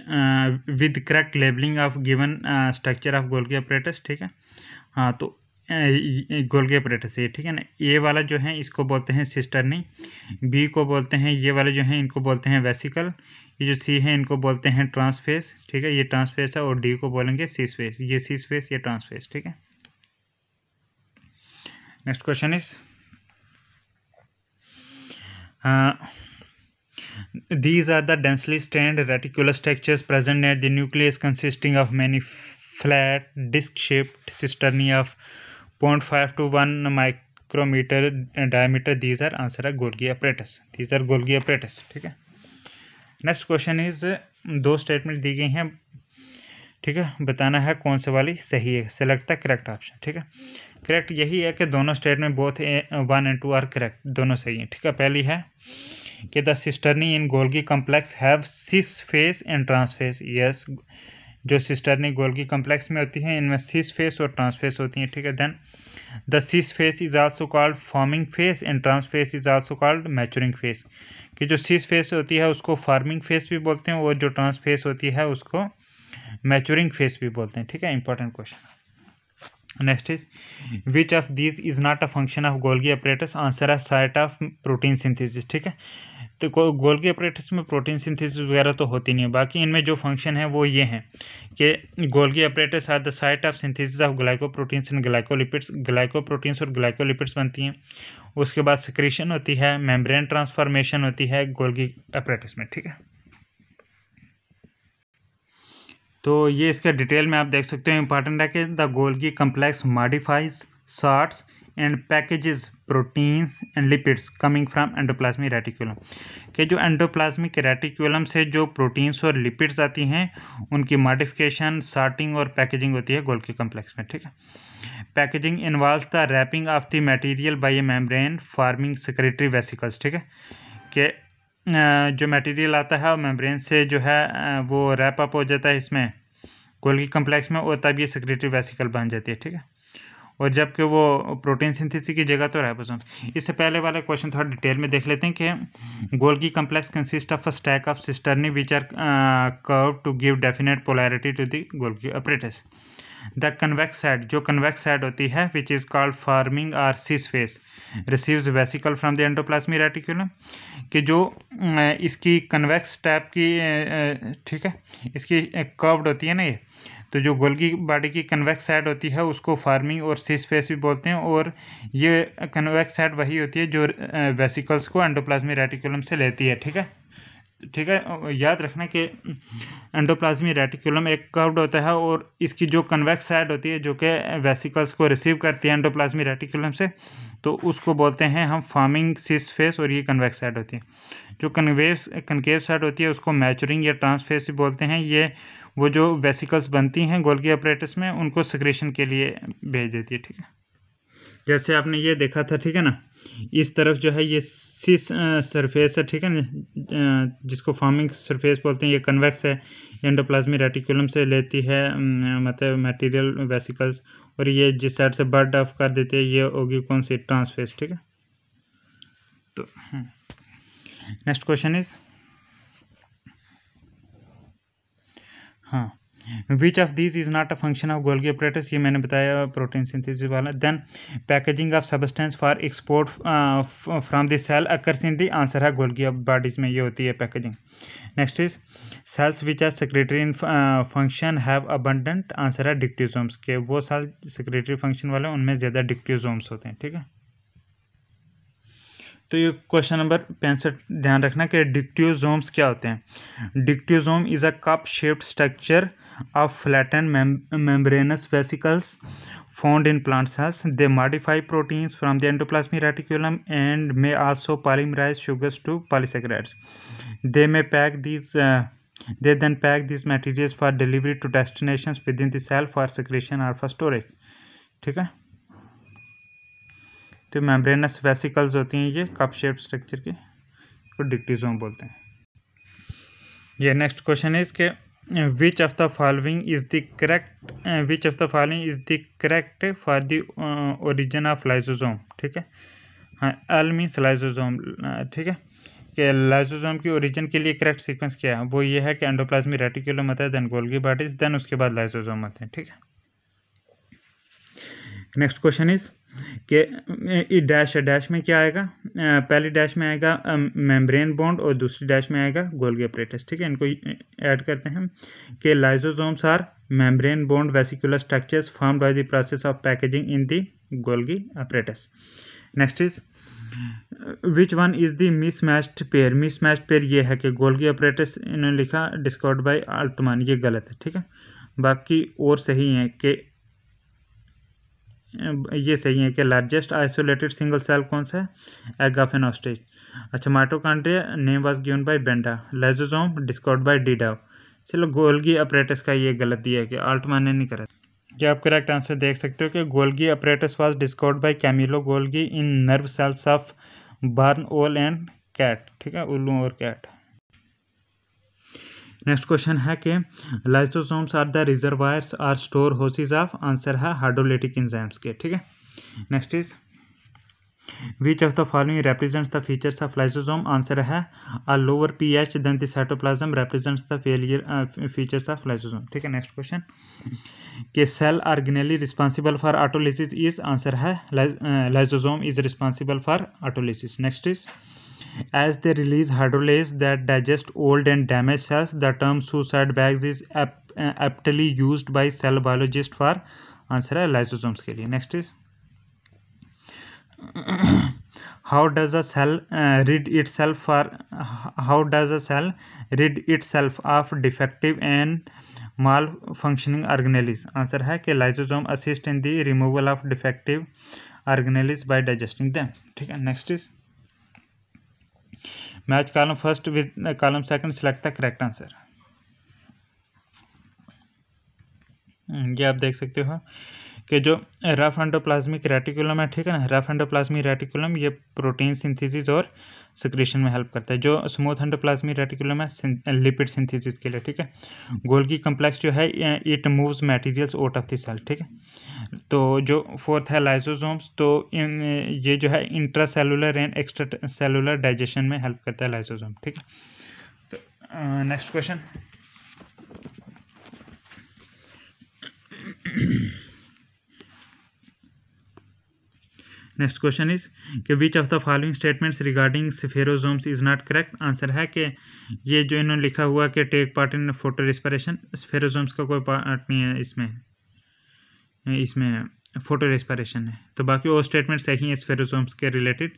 with correct labelling of given structure of Golgi apparatus ठीक है? हाँ तो Golgi apparatus ये ठीक है ना? ए वाला जो है, इसको बोलते हैं सिस्टरनी बी को बोलते हैं, ये वाले जो हैं, इनको बोलते हैं वेसिकल ये जो सी है, इनको बोलते हैं ट्रांसफेस ठीक है? ये ट्रांसफेस है और डी को बोलेंगे सी स्पेस ये सी स्पेस ये ट्रांसफेस ठीक है? Next question is These are the densely strained reticular structures present at the nucleus consisting of many flat disc-shaped cisternae of 0.5 to 1 micrometer diameter. These are answer है Golgi apparatus. These are Golgi apparatus. ठीक है next question is दो statement दी गई हैं ठीक है बताना है कौन से वाली सही है सेलेक्ट द करेक्ट ऑप्शन ठीक है करेक्ट यही है कि दोनों statement both one and two are correct दोनों सही हैं ठीक है पहली है कि the cisternae in Golgi complex have cis face and trans face yes जो सिस्टरनी गोल्गी कम्प्लेक्स में होती हैं, इनमें सिस फेस और ट्रांसफेस होती हैं, ठीक है? Then the cis face is also called forming face and trans face is also called maturing face कि जो सिस फेस होती है, उसको फ़ार्मिंग फेस भी बोलते हैं और जो ट्रांसफेस होती है, उसको मैचुरिंग फेस भी बोलते हैं, ठीक है? Important question next is which of this is not a function of Golgi apparatus answer है साइट ऑफ़ प्रोटीन सिंथेसिस ठीक है? तो गोल्गी ऑपरेटर्स में प्रोटीन सिंथेसिस वगैरह तो होती नहीं है। बाकी इनमें जो फ़ंक्शन है वो ये हैं कि Golgi apparatus are the site of synthesis of glycoproteins and glycolipids glycoproteins और ग्लाइकोलिपिड्स बनती हैं। उसके बाद सिक्रीशन होती है मेम्ब्रेन ट्रांसफॉर्मेशन होती है गोल्गी ऑपरेटर्स में, ठीक है? तो ये इसका डिटेल में आप देख सकते हो इंपॉर्टेंट है कि the Golgi complex modifies sorts and packages proteins and lipids coming from endoplasmic reticulum के जो एंडोप्लाज्मिक रेटिकुलम से जो प्रोटीन्स और लिपिड्स आती हैं, उनकी मॉडिफिकेशन सार्टिंग और पैकेजिंग होती है गोल्गी कम्प्लेक्स में, ठीक है? Packaging involve the wrapping of the material by a membrane forming secretory vesicles ठीक है? कि जो मटेरियल आता है वो मेम्ब्रेन से जो है वो रैप अप हो जाता है इसमें। गोल्गी कम्प्लेक्स में और तब ये सेक्रेटरी वेसिकल बन जाती है, ठीक है? और जबकि वो प्रोटीन सिंथेसिस की जगह तो राइबोसोम इससे पहले वाला क्वेश्चन थोड़ा डिटेल में देख लेते हैं कि Golgi complex consist of a stack of cisternae which are curve to give definite polarity to the Golgi apparatus the convex side जो कन्वेक्स साइड होती है which is called forming or cis face receives vesicle from the endoplasmic reticulum कि जो इसकी convex type की ठीक है, इसकी कर्व्ड होती है ना ये तो जो गोल्गी बॉडी की कन्वेक्स साइड होती है, उसको फ़ार्मिंग और सिस फेस भी बोलते हैं, और ये कन्वेक्स साइड वही होती है जो वेसिकल्स को एंडोप्लाज्मी रेटिकुलम से लेती है, ठीक है? ठीक है याद रखना कि एंडोप्लाज्मी रेटिकुलम एक कर्व्ड होता है, और इसकी जो कन्वेक्स साइड होती है, जो कि वेसिकल्स को रिसीव करती है एंडोप्लाज्मी रेटिकुलम से तो उसको बोलते हैं हम फ़ार्मिंग सिस फेस और ये कन्वेक्स साइड होती है। जो कन्वेस कनकेव साइड होती है, उसको मैचरिंग या ट्रांसफेस भी बोलते हैं। ये, वो जो वेसिकल्स बनती हैं गोल्गी अपरेटस में, उनको सिक्रेशन के लिए भेज देती है, ठीक है। जैसे आपने ये देखा था, ठीक है ना? इस तरफ़ जो है ये सिस सरफेस है, ठीक है ना? जिसको फ़ार्मिंग सरफेस बोलते हैं, ये कन्वेक्स है एंडोप्लाज्मी रेटिकुलम से लेती है मतलब मटेरियल वेसिकल्स और ये जिस साइड से बर्ड ऑफ़ कर देती है, ये होगी कौन सी? ट्रांसफेस ठीक है? तो नेक्स्ट क्वेश्चन इज़ हाँ। Which of this is not a function of Golgi apparatus ये मैंने बताया प्रोटीन सिंथेसिस वाला। Then packaging of substance for export from the cell occurs in the answer है गोल्गी ऑफ़ बॉडीज़ में, ये होती है packaging next is cells which are secretory in function have abundant answer है डिक्टियोजोम्स के। वो cell secretary function वाले, उनमें ज़्यादा डिक्टियोजोम्स होते हैं, ठीक है? तो ये क्वेश्चन नंबर पैंसठ, ध्यान रखना कि डिक्टियोजोम्स क्या होते हैं? Dictyosome is a cup shaped structure of flatten membranous vesicles found in plant cells they modify proteins from the endoplasmic reticulum and may also polymerize sugars to polysaccharides they may pack these uh, they then pack these materials for delivery to destinations within the cell for secretion or for storage ठीक है तो membranous vesicles होती हैं ये cup shape structure के को डिक्टिजोम बोलते हैं ये नेक्स्ट क्वेश्चन है इसके which of the following is the correct which of the following is the correct for the origin of lysosome ठीक है? हाँ एल मीन्स लाइजोजोम ठीक है? कि लाइजोजोम की ओरिजिन के लिए करेक्ट सीक्वेंस क्या है? वो ये है कि एंडोप्लाज्मी रेटिकुलम आता है देन गोल्गी बॉडीज देन उसके बाद लाइजोजोम आते हैं, ठीक है? नेक्स्ट क्वेश्चन इज़ कि डैश डैश में क्या आएगा? पहली डैश में आएगा मेम्ब्रेन बॉन्ड और दूसरी डैश में आएगा गोल्गी अपरेटस ठीक है? इनको ऐड करते हैं कि lysosomes are membrane bound vesicular structures form by the process of packaging in the Golgi apparatus next is which one is the mismatched pair mismatched pair ये है कि गोल्गी अपरेटस इन्होंने लिखा डिस्कवर्ड बाय अल्टमान ये गलत है, ठीक है? बाकी और सही है कि ये सही है कि लार्जेस्ट आइसोलेटेड सिंगल सेल कौन सा है? एग ऑफ़ एन ऑस्टेज अच्छा mitochondria name was given by Benda lysosome discovered by de Duve चलो गोल्गी अपरेटस का ये गलत दिया है कि आल्टमैन ने नहीं करा। क्या आप करेक्ट आंसर देख सकते हो कि Golgi apparatus was discovered by Camillo Golgi in nerve cells of barn owl and cat ठीक है? उल्लू और कैट नेक्स्ट क्वेश्चन है कि lysosomes are the reservoirs or storehouses of answer है हाइड्रोलिटिक इंजाइम्स के, ठीक है? Next is which of the following represents the features of lysosome answer है a lower P H then the cytoplasm represents the failure features of lysosome ठीक है? Next question कि cell organelle responsible for autolysis is answer है lysosome is responsible for autolysis next is As they release hydrolase that digest old and damaged cells, the term suicide bags is ap uh, aptly used by cell biologist for answer है lysosomes के लिए. Next is how does a cell uh, rid itself for how does a cell rid itself of defective and malfunctioning organelles answer है कि lysosome assist in the removal of defective organelles by digesting them ठीक है next is match column first with, column second select the correct answer ये आप देख सकते हो कि जो रफ एंडोप्लाज्मिक रेटिकुलम है, ठीक है ना? रफ एंडोप्लाज्मिक रेटिकुलम ये प्रोटीन सिंथेसिस और सिक्रेशन में हेल्प करता है, जो स्मूथ एंडोप्लाज्मिक रेटिकुलम है लिपिड सिंथेसिस के लिए, ठीक है? गोल्गी कम्प्लेक्स जो है it moves materials out of the cell ठीक है? तो जो फोर्थ है लाइसोसोम्स तो ये जो है intra cellular and extra cellular digestion में हेल्प करता है लाइसोसोम ठीक है? तो next question next question is कि which of the following statements regarding spherosomes is not correct answer है कि ये जो इन्होंने लिखा हुआ कि take part in photorespiration spherosomes का कोई पार्ट नहीं है इसमें। इसमें फ़ोटो रेस्पिरेशन है। तो बाकी और स्टेटमेंट सही है स्फेरोजोम्स के रिलेटेड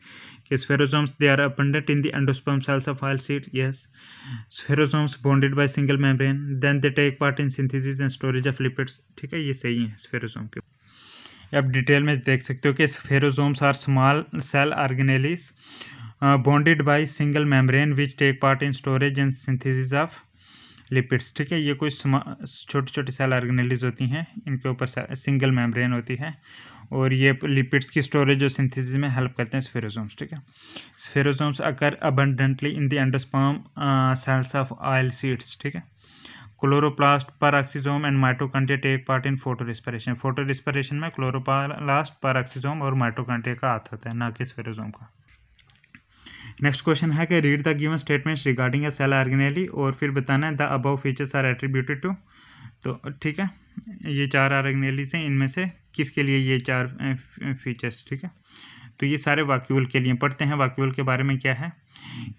कि spherosomes they are abundant in the endosperm cells of oil seed yes spherosomes bounded by single membrane then they take part in synthesis and storage of lipids ठीक है, ये सही है स्फेरोजोम के। आप डिटेल में देख सकते हो कि spherosomes are small cell organelles bounded by single membrane which take part in storage and synthesis of lipids ठीक है, ये कोई छोटी छोटी सेल ऑर्गेनेलिस होती हैं, इनके ऊपर सिंगल मेम्ब्रेन होती है और ये लिपिड्स की स्टोरेज और सिंथेसिस में हेल्प करते हैं स्फेरोजोम्स ठीक है। Spherosomes occur abundantly in the endosperm cells of oil seeds ठीक है। Chloroplast peroxisome and mitochondria take part in photorespiration photorespiration में क्लोरोप्लास्ट परऑक्सीजोम और माइटोकांड्रिया का हाथ होता है, ना कि स्फेरोजोम का। नेक्स्ट क्वेश्चन है कि read the given statements regarding a cell organelle और फिर बताना है the above features are attributed to तो ठीक है, ये चार ऑर्गेनेलीज हैं इनमें से किसके लिए ये चार फीचर्स, ठीक है? तो ये सारे वाक्यूल के लिए पढ़ते हैं। वाक्यूल के बारे में क्या है?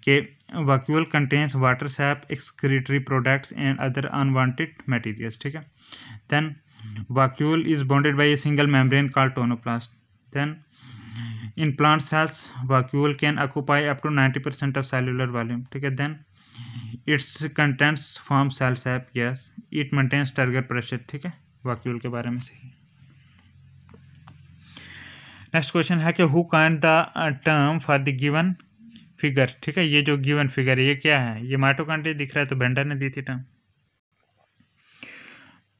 कि vacuole contains water sap excretory products and other unwanted materials ठीक है? Then vacuole is bounded by a single membrane call tonoplast then in plant cells vacuole can occupy up to ninety percent of cellular volume ठीक है? Then its contents form cell sap yes it maintains turgor pressure ठीक है? वाक्यूल के बारे में सही। Next question है कि who coined the term for the given figure, ठीक है? ये जो गिवन फिगर है, ये क्या है? ये माइटोकॉन्ड्रिया दिख रहा है तो बेंडर ने दी थी टर्म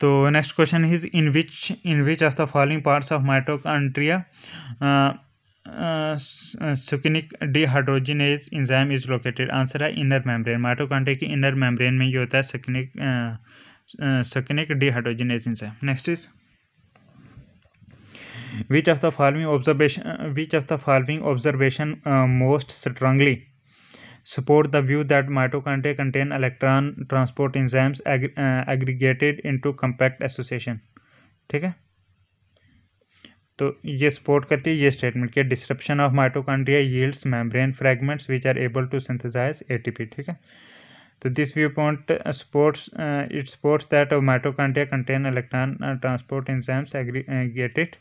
तो next question is in which in which of the following parts of mitochondria succinic dehydrogenase enzyme is located answer है इनर मेम्ब्रेन माइटोकॉन्ड्रिया की इनर मेम्ब्रेन में ये होता है succinic succinic dehydrogenase enzyme next is which of the following observation which of the following observation most strongly support the view that mitochondria contain electron transport enzymes aggregated into compact association ठीक है? तो ये support करती है, ये statement कि description of mitochondria yields membrane fragments which are able to synthesize ATP ठीक है? तो this view point supports it supports that mitochondria contain electron transport enzymes aggregated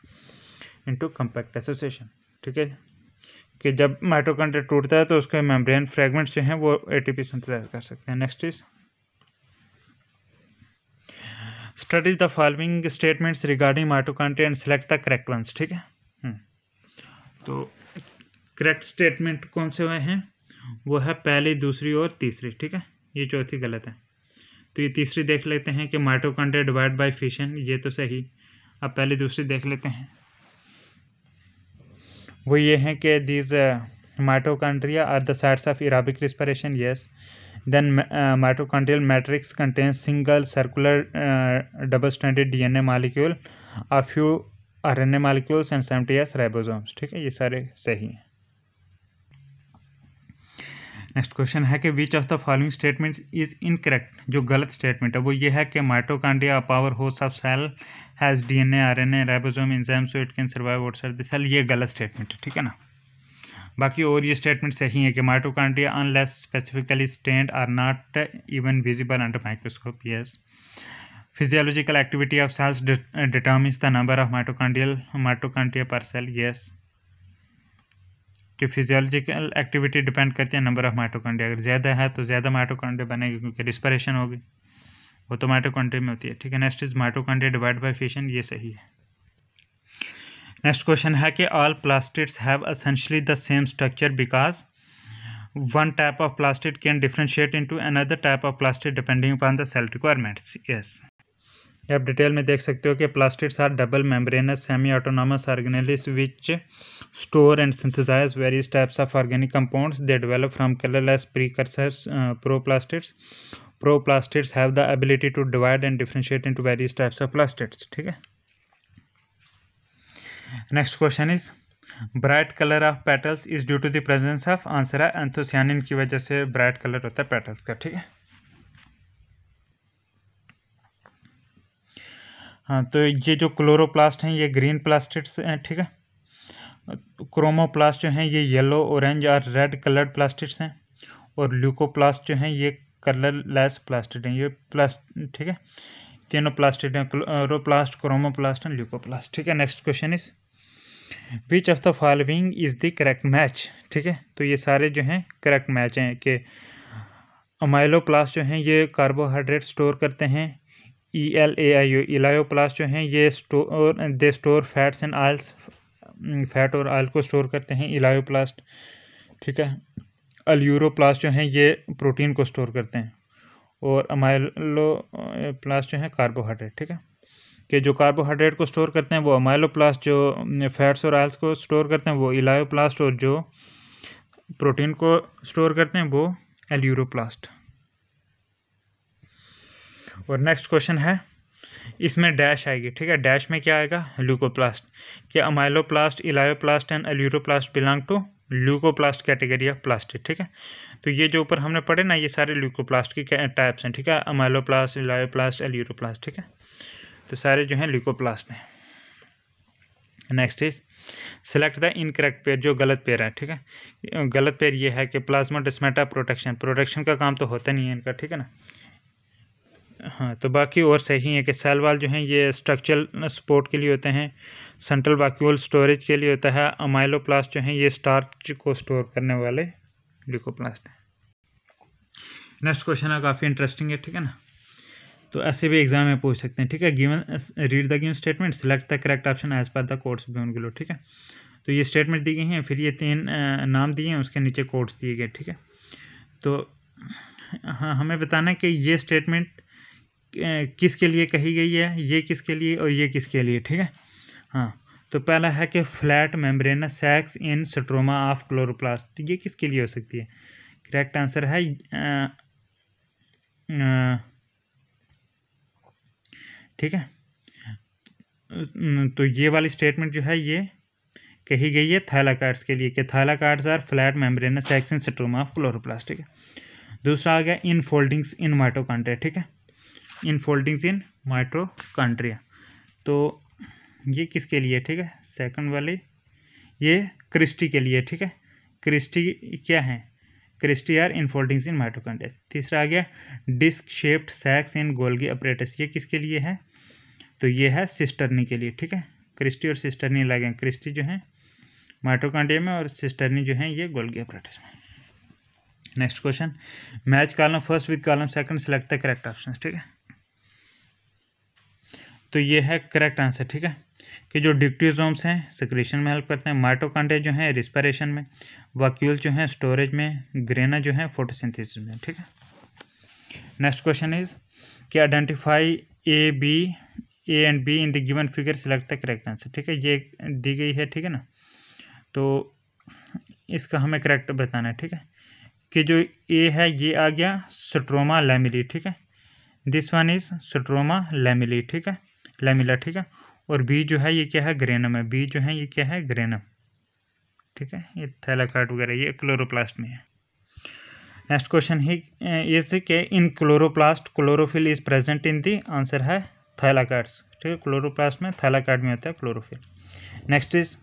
into compact association ठीक है? कि जब माइटोकॉन्ड्रिया टूटता है तो उसके मेम्ब्रेन फ्रेगमेंट्स जो हैं वो एटीपी सिंथेसाइज कर सकते हैं। Next is studies the following statements regarding mitochondria and select the correct ones ठीक है? हम्म। तो करेक्ट स्टेटमेंट कौन से हुए हैं? वो है पहली, दूसरी और तीसरी, ठीक है? ये चौथी गलत है। तो ये तीसरी देख लेते हैं कि माइटोकॉन्ड्रिया डिवाइड बाय फिशन ये तो सही। अब पहली, दूसरी देख लेते हैं। वो ये हैं कि these mitochondria are the sites of aerobic respiration yes then mitochondrial matrix contain single circular double stranded DNA molecule a few a molecules and seventy S ribosomes ठीक है, ये सारे सही हैं। नेक्स्ट क्वेश्चन है कि which of the following statement is incorrect जो गलत स्टेटमेंट है, वो ये है कि mitochondria power host of cell has D N A R N A ribosome enzyme so it can survive outside the cell ये गलत स्टेटमेंट है, ठीक है ना? बाकी और ये स्टेटमेंट सही है कि mitochondria unless specifically stained are not even visible under microscope yes physiological activity of cells determines the number of mitochondrial mitochondria per cell yes कि फिजियोलॉजिकल एक्टिविटी डिपेंड करती है नंबर ऑफ़ माइटोकॉन्ड्रिया अगर ज़्यादा है तो ज़्यादा माइटोकॉन्ड्रिया बनेगी क्योंकि रिस्परेशन होगी। वो तो माइटोकॉन्ड्रिया में होती है। ठीक है next is mitochondria divide by fission ये सही है। नेक्स्ट क्वेश्चन है कि all plastids have essentially the same structure because one type of plastid can differentiate into another type of plastid depending upon the cell requirements yes आप detail में देख सकते हो कि plastids are double membranous semi autonomous organelles which store and synthesize various types of organic compounds they develop from colourless precursors proplastids proplastids have the ability to divide and differentiate into various types of plastids ठीक है? Next question is bright colour of petals is due to the presence of answer है anthocyanin की वजह से bright colour होता है petals का, ठीक है? हाँ तो ये जो क्लोरोप्लास्ट हैं, ये ग्रीन प्लास्टिक्स हैं, ठीक है? क्रोमोप्लास्ट जो हैं, ये येलो, ऑरेंज और रेड कलर्ड प्लास्टिक्स हैं और ल्यूकोप्लास्ट जो हैं, ये कलर लेस प्लास्टिड हैं। ये प्लास्ट, ठीक है? तीनों प्लास्टिड हैं, क्लोरोप्लास्ट, क्रोमोप्लास्ट एंड ल्यूकोप्लास्ट, ठीक है? Next question is which of the following is the correct match ठीक है? तो ये सारे जो हैं करेक्ट मैच हैं कि अमाइलोप्लास्ट जो हैं, ये कार्बोहाइड्रेट स्टोर करते हैं E L A I O elaioplast जो हैं, ये store they store fats and oils fat और आयल को स्टोर करते हैं इलायोप्लास्ट ठीक है? अल्यूरोप्लास्ट जो हैं, ये प्रोटीन को स्टोर करते हैं। और अमाइलो प्लास्ट जो है कार्बोहाइड्रेट ठीक है? कि जो कार्बोहाइड्रेट को स्टोर करते हैं, वो अमाइलोप्लास्ट जो फैट्स और आयल्स को स्टोर करते हैं, वो इलायोप्लास्ट और जो प्रोटीन को स्टोर करते हैं, वो एल्यूरोप्लास्ट और नेक्स्ट क्वेश्चन है, इसमें डैश आएगी, ठीक है? डैश में क्या आएगा? ल्यूकोप्लास्ट कि amyloplast elaioplast and aleuroplast belong to leucoplast category of plastic ठीक है? तो ये जो ऊपर हमने पढ़े ना, ये सारे ल्यूकोप्लास्ट की टाइप्स हैं, ठीक है? अमाइलोप्लास्ट इलायोप्लास्ट एल्यूरोप्लास्ट ठीक है? तो सारे जो हैं ल्यूकोप्लास्ट हैं। Next is select the incorrect pair जो गलत पेयर है, ठीक है? गलत पेयर ये है कि प्लाज्मा डिस्मेटा प्रोटेक्शन प्रोटेक्शन का काम तो होता नहीं है इनका, ठीक है ना? हाँ तो बाकी और सही है कि सेल वाल जो हैं ये स्ट्रक्चरल सपोर्ट के लिए होते हैं सेंट्रल वाक्यूल स्टोरेज के लिए होता है अमाइलोप्लास्ट जो हैं ये स्टार्च को स्टोर करने वाले ल्यूकोप्लास्ट हैं। नेक्स्ट क्वेश्चन है, काफ़ी इंटरेस्टिंग है, ठीक है ना? तो ऐसे भी एग्ज़ाम में पूछ सकते हैं, ठीक है? Given read the given statement select the correct option as per the codes भी उनके लो ठीक है? तो ये स्टेटमेंट दी गई हैं, फिर ये तीन नाम दिए हैं, उसके नीचे कोड्स दिए गए, ठीक है? तो हाँ हमें बताना है कि ये स्टेटमेंट किसके लिए कही गई है? ये किसके लिए और ये किसके लिए? ठीक है? हाँ। तो पहला है कि flat membrane sacs in stroma of chloroplast. ये किसके लिए हो सकती है? करेक्ट आंसर है ठीक है? तो ये वाली स्टेटमेंट जो है ये कही गई है थैलाकार्ड्स के लिए कि thylakoids are flat membrane sacs in stroma of chloroplast. ठीक है? दूसरा आ गया इन फोल्डिंग्स इन माइटोकॉन्ड्रिया। ठीक है? इन फोल्डिंग्स इन माइट्रोकॉन्ड्रिया तो ये किसके लिए, ठीक है? सेकंड वाले, ये क्रिस्टी के लिए, ठीक है? क्रिस्टी क्या है? Cristae are infoldings in mitochondria तीसरा आ गया, disc shaped sacs in Golgi apparatus. ये किसके लिए है? तो ये है सिस्टरनी के लिए, ठीक है? क्रिस्टी और सिस्टरनी लगे क्रिस्टी जो है माइट्रोकॉन्ड्रिया में और सिस्टरनी जो है ये गोल्गी अपरेटस में। Next question, match column, first with column, second select the correct option ठीक है? तो ये है करेक्ट आंसर ठीक है? कि जो डिक्टियोजोम्स हैं सिक्रेशन में हेल्प करते हैं माइटोकॉन्ड्रिया जो हैं रिस्पायरेशन में वाक्यूल जो हैं स्टोरेज में ग्रेना जो है फोटोसिंथेसिस में, ठीक है? नेक्स्ट क्वेश्चन इज़ कि identify A B A and B in the given figure select the correct answer ठीक है? ये दी गई है, ठीक है ना? तो इसका हमें करेक्ट बताना है, ठीक है? कि जो ए है, ये आ गया स्ट्रोमा लेमिली ठीक है? This one is stroma lamellae ठीक है? लेमिला ठीक है? और बी जो है, ये क्या है? ग्रेनम है। बी जो है, ये क्या है? ग्रेनम। ठीक है? ये थैलाकार्ड वगैरह, ये क्लोरोप्लास्ट में है। नेक्स्ट क्वेश्चन ही इज़ के in chloroplast chlorophyll is present in the answer है थैलाकार्ड्स ठीक है? क्लोरोप्लास्ट में थैलाकार्ड में होता है chlorophyll next is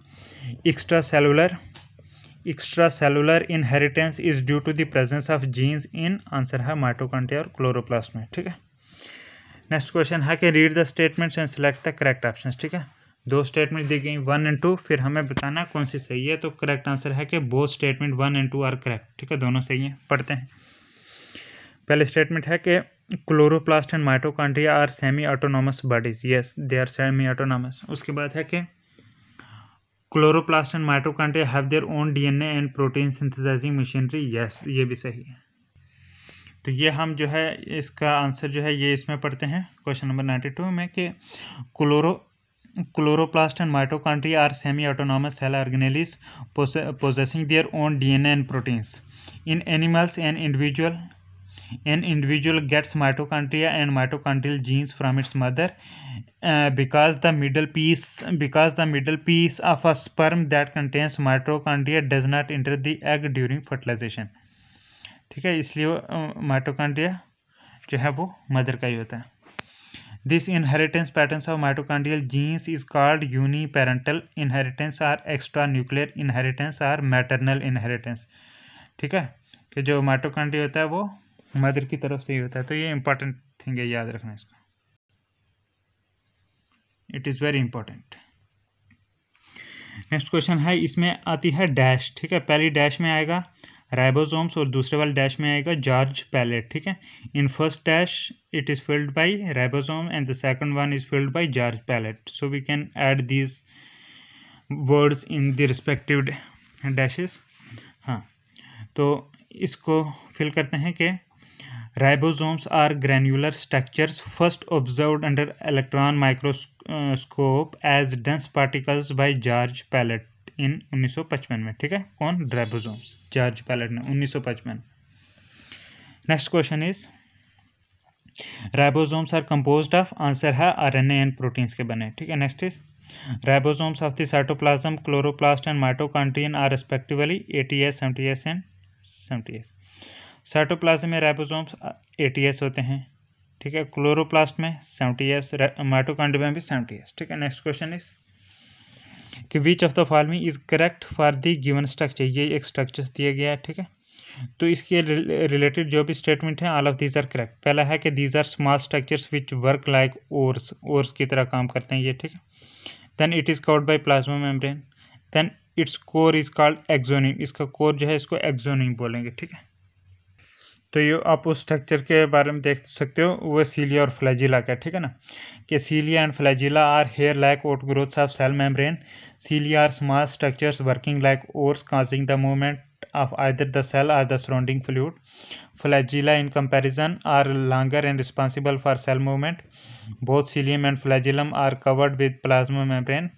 extracellular extracellular inheritance is due to the presence of genes in answer है माइटोकॉन्ड्रिया और क्लोरोप्लास्ट में। ठीक है? नेक्स्ट क्वेश्चन है कि read the statements and select the correct option ठीक है? दो स्टेटमेंट दी गई, वन एंड टू, फिर हमें बताना कौन सी सही है तो करेक्ट आंसर है कि both statement one and two are correct ठीक है? दोनों सही हैं, पढ़ते हैं। पहले स्टेटमेंट है कि chloroplast and mitochondria are semi autonomous bodies yes they are semi autonomous उसके बाद है कि chloroplast and mitochondria have their own DNA and protein synthesizing machinery yes ये भी सही है। तो ये हम जो है, इसका आंसर जो है, ये इसमें पढ़ते हैं। क्वेश्चन नंबर नाइन्टी टू में कि chloro, chloroplast and mitochondria are semi autonomous cell organelles possessing their own D N and proteins in animals and individual an individual gets mitochondria and mitochondrial genes from its mother because the middle piece because the middle piece of a sperm that contains mitochondria does not enter the egg during fertilisation ठीक है, इसलिए mitochondria जो है वो mother का ही होता है। This inheritance pattern of mitochondrial genes is called uniparental inheritance or extra nuclear inheritance or maternal inheritance ठीक है, कि जो माइटोकॉन्ड्रिया होता है वो मदर की तरफ़ से ही होता है। तो ये इंपॉर्टेंट थिंग है, याद रखना इसको। It is very important next question है, इसमें आती है डैश ठीक है, पहली डैश में आएगा राइबोसोम्स और दूसरे वाले डैश में आएगा जॉर्ज पैलेट ठीक है? In first dash it is filled by ribosome and the second one is filled by George Palade so we can add these words in the respective dashes हाँ तो इसको फिल करते हैं कि Ribosomes are granular structures first observed under electron microscope as dense particles by George Pallet. In 1955 में, ठीक है? कौन? राइबोसोम्स। जॉर्ज पैलेट ने 1955 next question is, ribosomes are composed of answer है आरएनए एंड प्रोटीन्स के बने, ठीक है? Next is, ribosomes of the cytoplasm, chloroplast and mitochondrion are respectively eighty S seventy S and seventy S cytoplasm में ribosomes eighty S होते हैं, ठीक है? क्लोरोप्लास्ट में सेवेंटी एस माइटोकॉन्ड्रिया में भी सेवेंटी एस ठीक है? नेक्स्ट क्वेश्चन इज़ कि which of the following is correct for the given structure ये एक स्ट्रक्चर दिया गया है, ठीक है? तो इसके रिलेटेड जो भी स्टेटमेंट है all of these are correct पहला है कि these are small structures which work like oars oars की तरह काम करते हैं ये, ठीक है? Then it is covered by plasma membrane then its core is called axoneme इसका कोर जो है, इसको एक्जोनिम बोलेंगे, ठीक है? तो ये आप उस स्ट्रक्चर के बारे में देख सकते हो, वो सीलिया और फ्लैजिला का, ठीक है ना? कि cilia and flagella are hair like outgrowths of cell membrane cilia are small structures working like oars causing the movement of other the cell or the surrounding fluid flagella in comparison are longer and responsible for cell movement both cilium and flagellum are covered with plasma membrane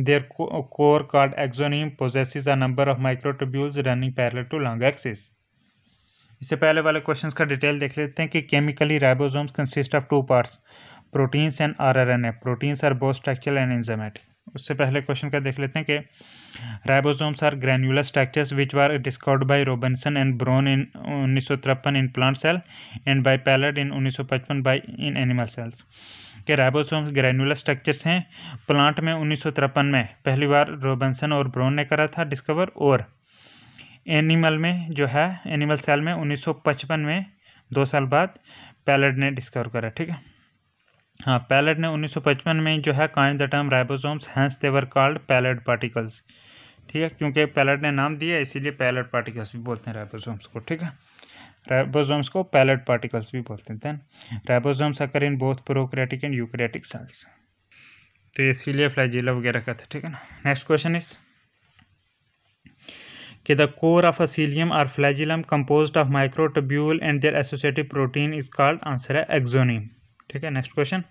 their core called axoneme possesses a number of microtubules running parallel to long axis इससे पहले वाले questions का detail देख लेते हैं कि chemically ribosomes consist of two parts proteins and rRNA proteins are both structural and enzymatic उससे पहले क्वेश्चन का देख लेते हैं कि ribosomes are granular structures which were discovered by Robinson and Brown in उन्नीस सौ तिरपन in plant cell and by Palade in 1955 by in animal cells के राइबोसोम्स ग्रैन्युलर स्ट्रक्चर्स हैं। प्लांट में उन्नीस सौ तिरपन में पहली बार रोबिन्सन और ब्रोन ने करा था डिस्कवर और एनिमल में जो है, एनिमल सेल में 1955 में, दो साल बाद पैलेट ने डिस्कवर करा, ठीक है? हाँ पैलेट ने 1955 में जो है coined the term ribosomes hence they are called Palade particles, ठीक है? क्योंकि पैलेट ने नाम दिया, इसीलिए पैलेट पार्टिकल्स भी बोलते हैं राइबोसोम्स को, ठीक है? राइबोसोम्स को पैलेट पार्टिकल्स भी बोलते हैं then ribosomes occur in both prokaryotic and eukaryotic cells तो इसीलिए फ्लैजिला वगैरह का था ठीक है ना? नेक्स्ट क्वेश्चन इज़ कि the core of a cilium और flagellum compose of microtubule and their associative protein is called answer है एक्जोनिम ठीक है नेक्स्ट क्वेश्चन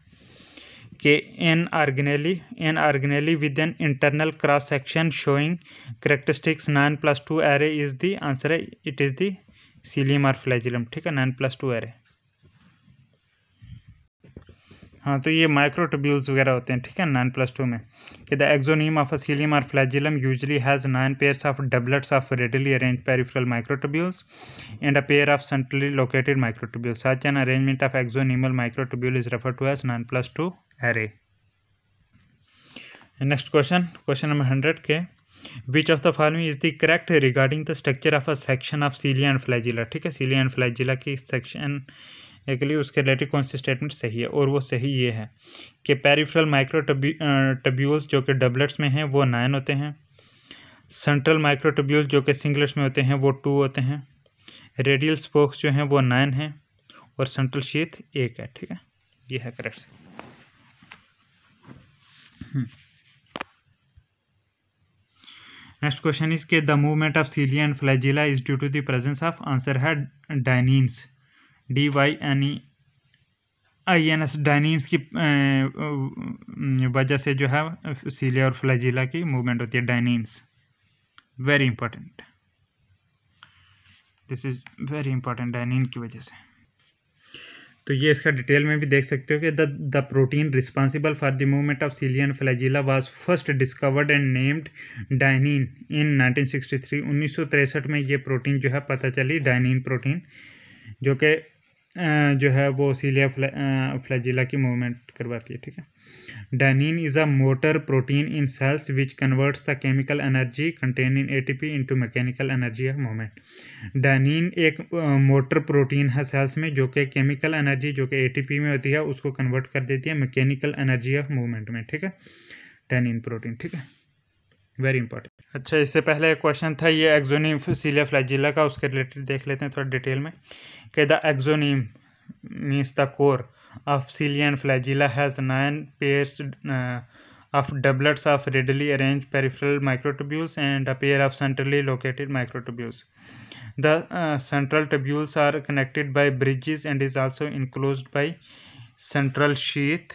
के an organelle an organelle with an internal cross section showing characteristics nine plus two array is the answer है it is the cilium और flagellum ठीक है nine plus two array हाँ तो ये माइक्रोटब्यूल्स वगैरह होते हैं, ठीक है नाइन प्लस टू में। कि द एक्जोनीम ऑफ़ असीलियम और flagellum usually has nine pairs of doublets of radially arranged peripheral microtubules and a pair of centrally located microtubules such an arrangement of axonemal microtubule is refer to as nine plus two array next question question number hundred के which of the following is the correct regarding the structure of a section of cilia and flagella ठीक है cilia and flagella की section के लिए उसके relative कौन सी statement सही है और वो सही ये है कि पेरिफेरल माइक्रो टब्यूल्स जो कि डबलेट्स में हैं, वो नाइन होते हैं। सेंट्रल माइक्रो टब्यूल्स जो कि सिंगलेट्स में होते हैं, वो टू होते हैं। रेडियल स्पोक्स जो हैं, वो नाइन हैं और सेंट्रल शीथ एक है, ठीक है? ये है करेक्ट नेक्स्ट क्वेश्चन इज़ के the movement of cilia and flagella is due to the presence of answer है dyneins D Y E I N S dyneins की वजह से जो है सीलिया और फ्लैजिला की मूवमेंट होती है dyneins very important this is very important dynein की वजह से। तो ये इसका डिटेल में भी देख सकते हो कि the the protein responsible for the movement of cilia and flagella was first discovered and named dynein in 1963 1963 में ये प्रोटीन जो है, पता चली डाइनिन प्रोटीन जो कि जो है वो सीलिया फ्लैजिला की मूवमेंट करवाती है, ठीक है? Dynein is a motor protein in cells which converts the chemical energy contain in ATP into mechanical energy of movement dynein एक मोटर प्रोटीन है सेल्स में, जो कि केमिकल एनर्जी जो कि एटीपी में होती है, उसको कन्वर्ट कर देती है मैकेनिकल एनर्जी ऑफ़ मूवमेंट में, ठीक है? डाइनिन प्रोटीन ठीक है? वेरी इंपॉर्टेंट अच्छा इससे पहले एक क्वेश्चन था, ये एक्जोनियम सीलिया फ्लैजिला का, उसके रिलेटेड देख लेते हैं थोड़ा डिटेल में। कि the axoneme means the core of cilia and flagella has nine pairs of doublets of radially arrange peripheral microtubules and a pair of centrally located microtubules the central tubules are connected by bridges and is also enclose by central sheath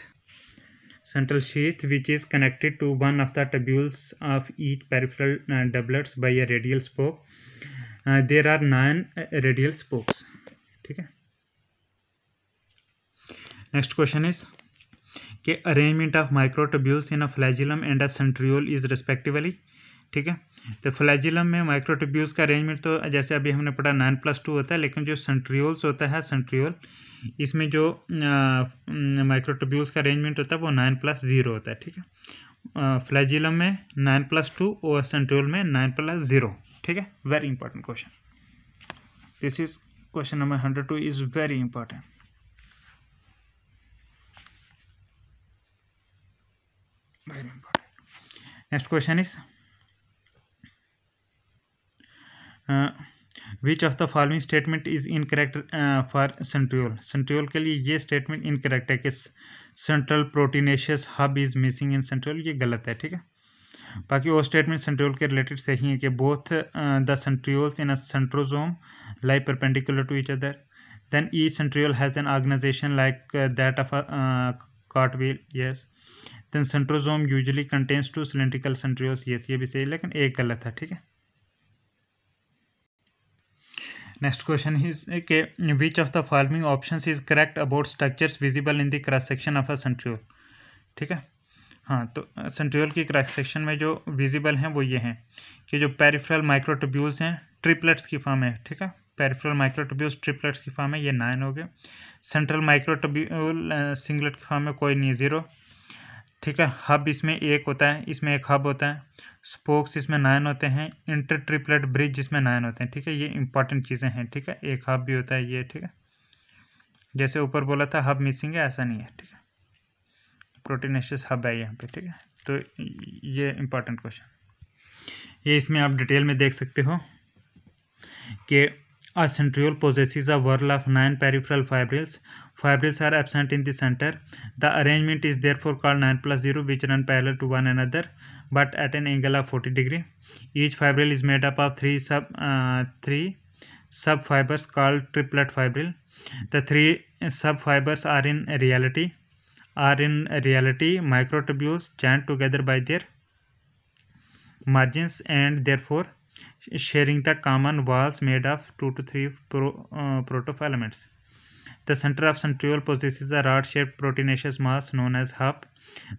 central sheath which is connected to one of the tubules of each peripheral uh, doublets by a radial spoke. Uh, there are nine radial spokes. ठीक है next question is कि arrangement of microtubules in a flagellum and a centriole is respectively ठीक है तो flagellum में microtubules का arrangement तो जैसे अभी हमने पढ़ा नाइन प्लस टू होता है लेकिन जो सेंट्रियोल्स होता है सेंट्रियोल इसमें जो माइक्रोटब्यूल्स का अरेंजमेंट होता है वो नाइन प्लस ज़ीरो होता है ठीक है? फ्लैजिलम में नाइन प्लस टू और सेंट्रियोल में नाइन प्लस ज़ीरो ठीक है? Very important question this is question number hundred two is very important important. Next question is uh, which of the following statement is incorrect for centriole centriole के लिए ये statement incorrect है कि central proteinaceous hub is missing in centriole ये गलत है, ठीक है? बाकी वो स्टेटमेंट सेंट्रियोल के रिलेटेड सही है कि both the centrioles in a centrosome lie perpendicular to each other then each centriole has an organisation like that of cartwheel yes then centrosome usually contains two cylindrical centrioles yes ये भी सही लेकिन एक गलत है, ठीक है? नेक्स्ट क्वेश्चन इज़ के which of the following option is correct about structures visible in the cross section of a centriole ठीक है? हाँ तो सेंट्रियोल की क्रॉस सेक्शन में जो विजिबल हैं वो ये हैं कि जो पेरिफेरल माइक्रोटब्यूल्स हैं ट्रिपलेट्स की फॉर्म है, ठीक है? पेरिफेरल माइक्रोटब्यूल्स ट्रिपलेट्स की फॉर्म है, ये नाइन हो गए। सेंट्रल माइक्रोटब्यूल सिंगलेट की फॉर्म में कोई नहीं ज़ीरो ठीक है? हब इसमें एक होता है, इसमें एक हब होता है। स्पोक्स इसमें नाइन होते हैं इंटर ट्रिपलेट ब्रिज जिसमें नाइन होते हैं, ठीक है? ये इंपॉर्टेंट चीज़ें हैं, ठीक है? एक हब भी होता है, ये, ठीक है? जैसे ऊपर बोला था हब मिसिंग है, ऐसा नहीं है, ठीक है? प्रोटीनेशियस हब है यहाँ पे, ठीक है? तो ये इंपॉर्टेंट क्वेश्चन ये इसमें आप डिटेल में देख सकते हो कि A centriole possesses a whorl of nine peripheral fibrils. Fibrils are absent in the center. The arrangement is therefore called 9 plus 0 which run parallel to one another but at an angle of 40 degree. Each fibril is made up of three sub uh, three sub fibers called triplet fibril. The three sub fibers are in reality are in reality microtubules joined together by their margins and therefore sharing the common walls made of 2 to 3 pro, uh, protophylaments. The center of centriole possesses a rod-shaped proteinaceous mass known as hub.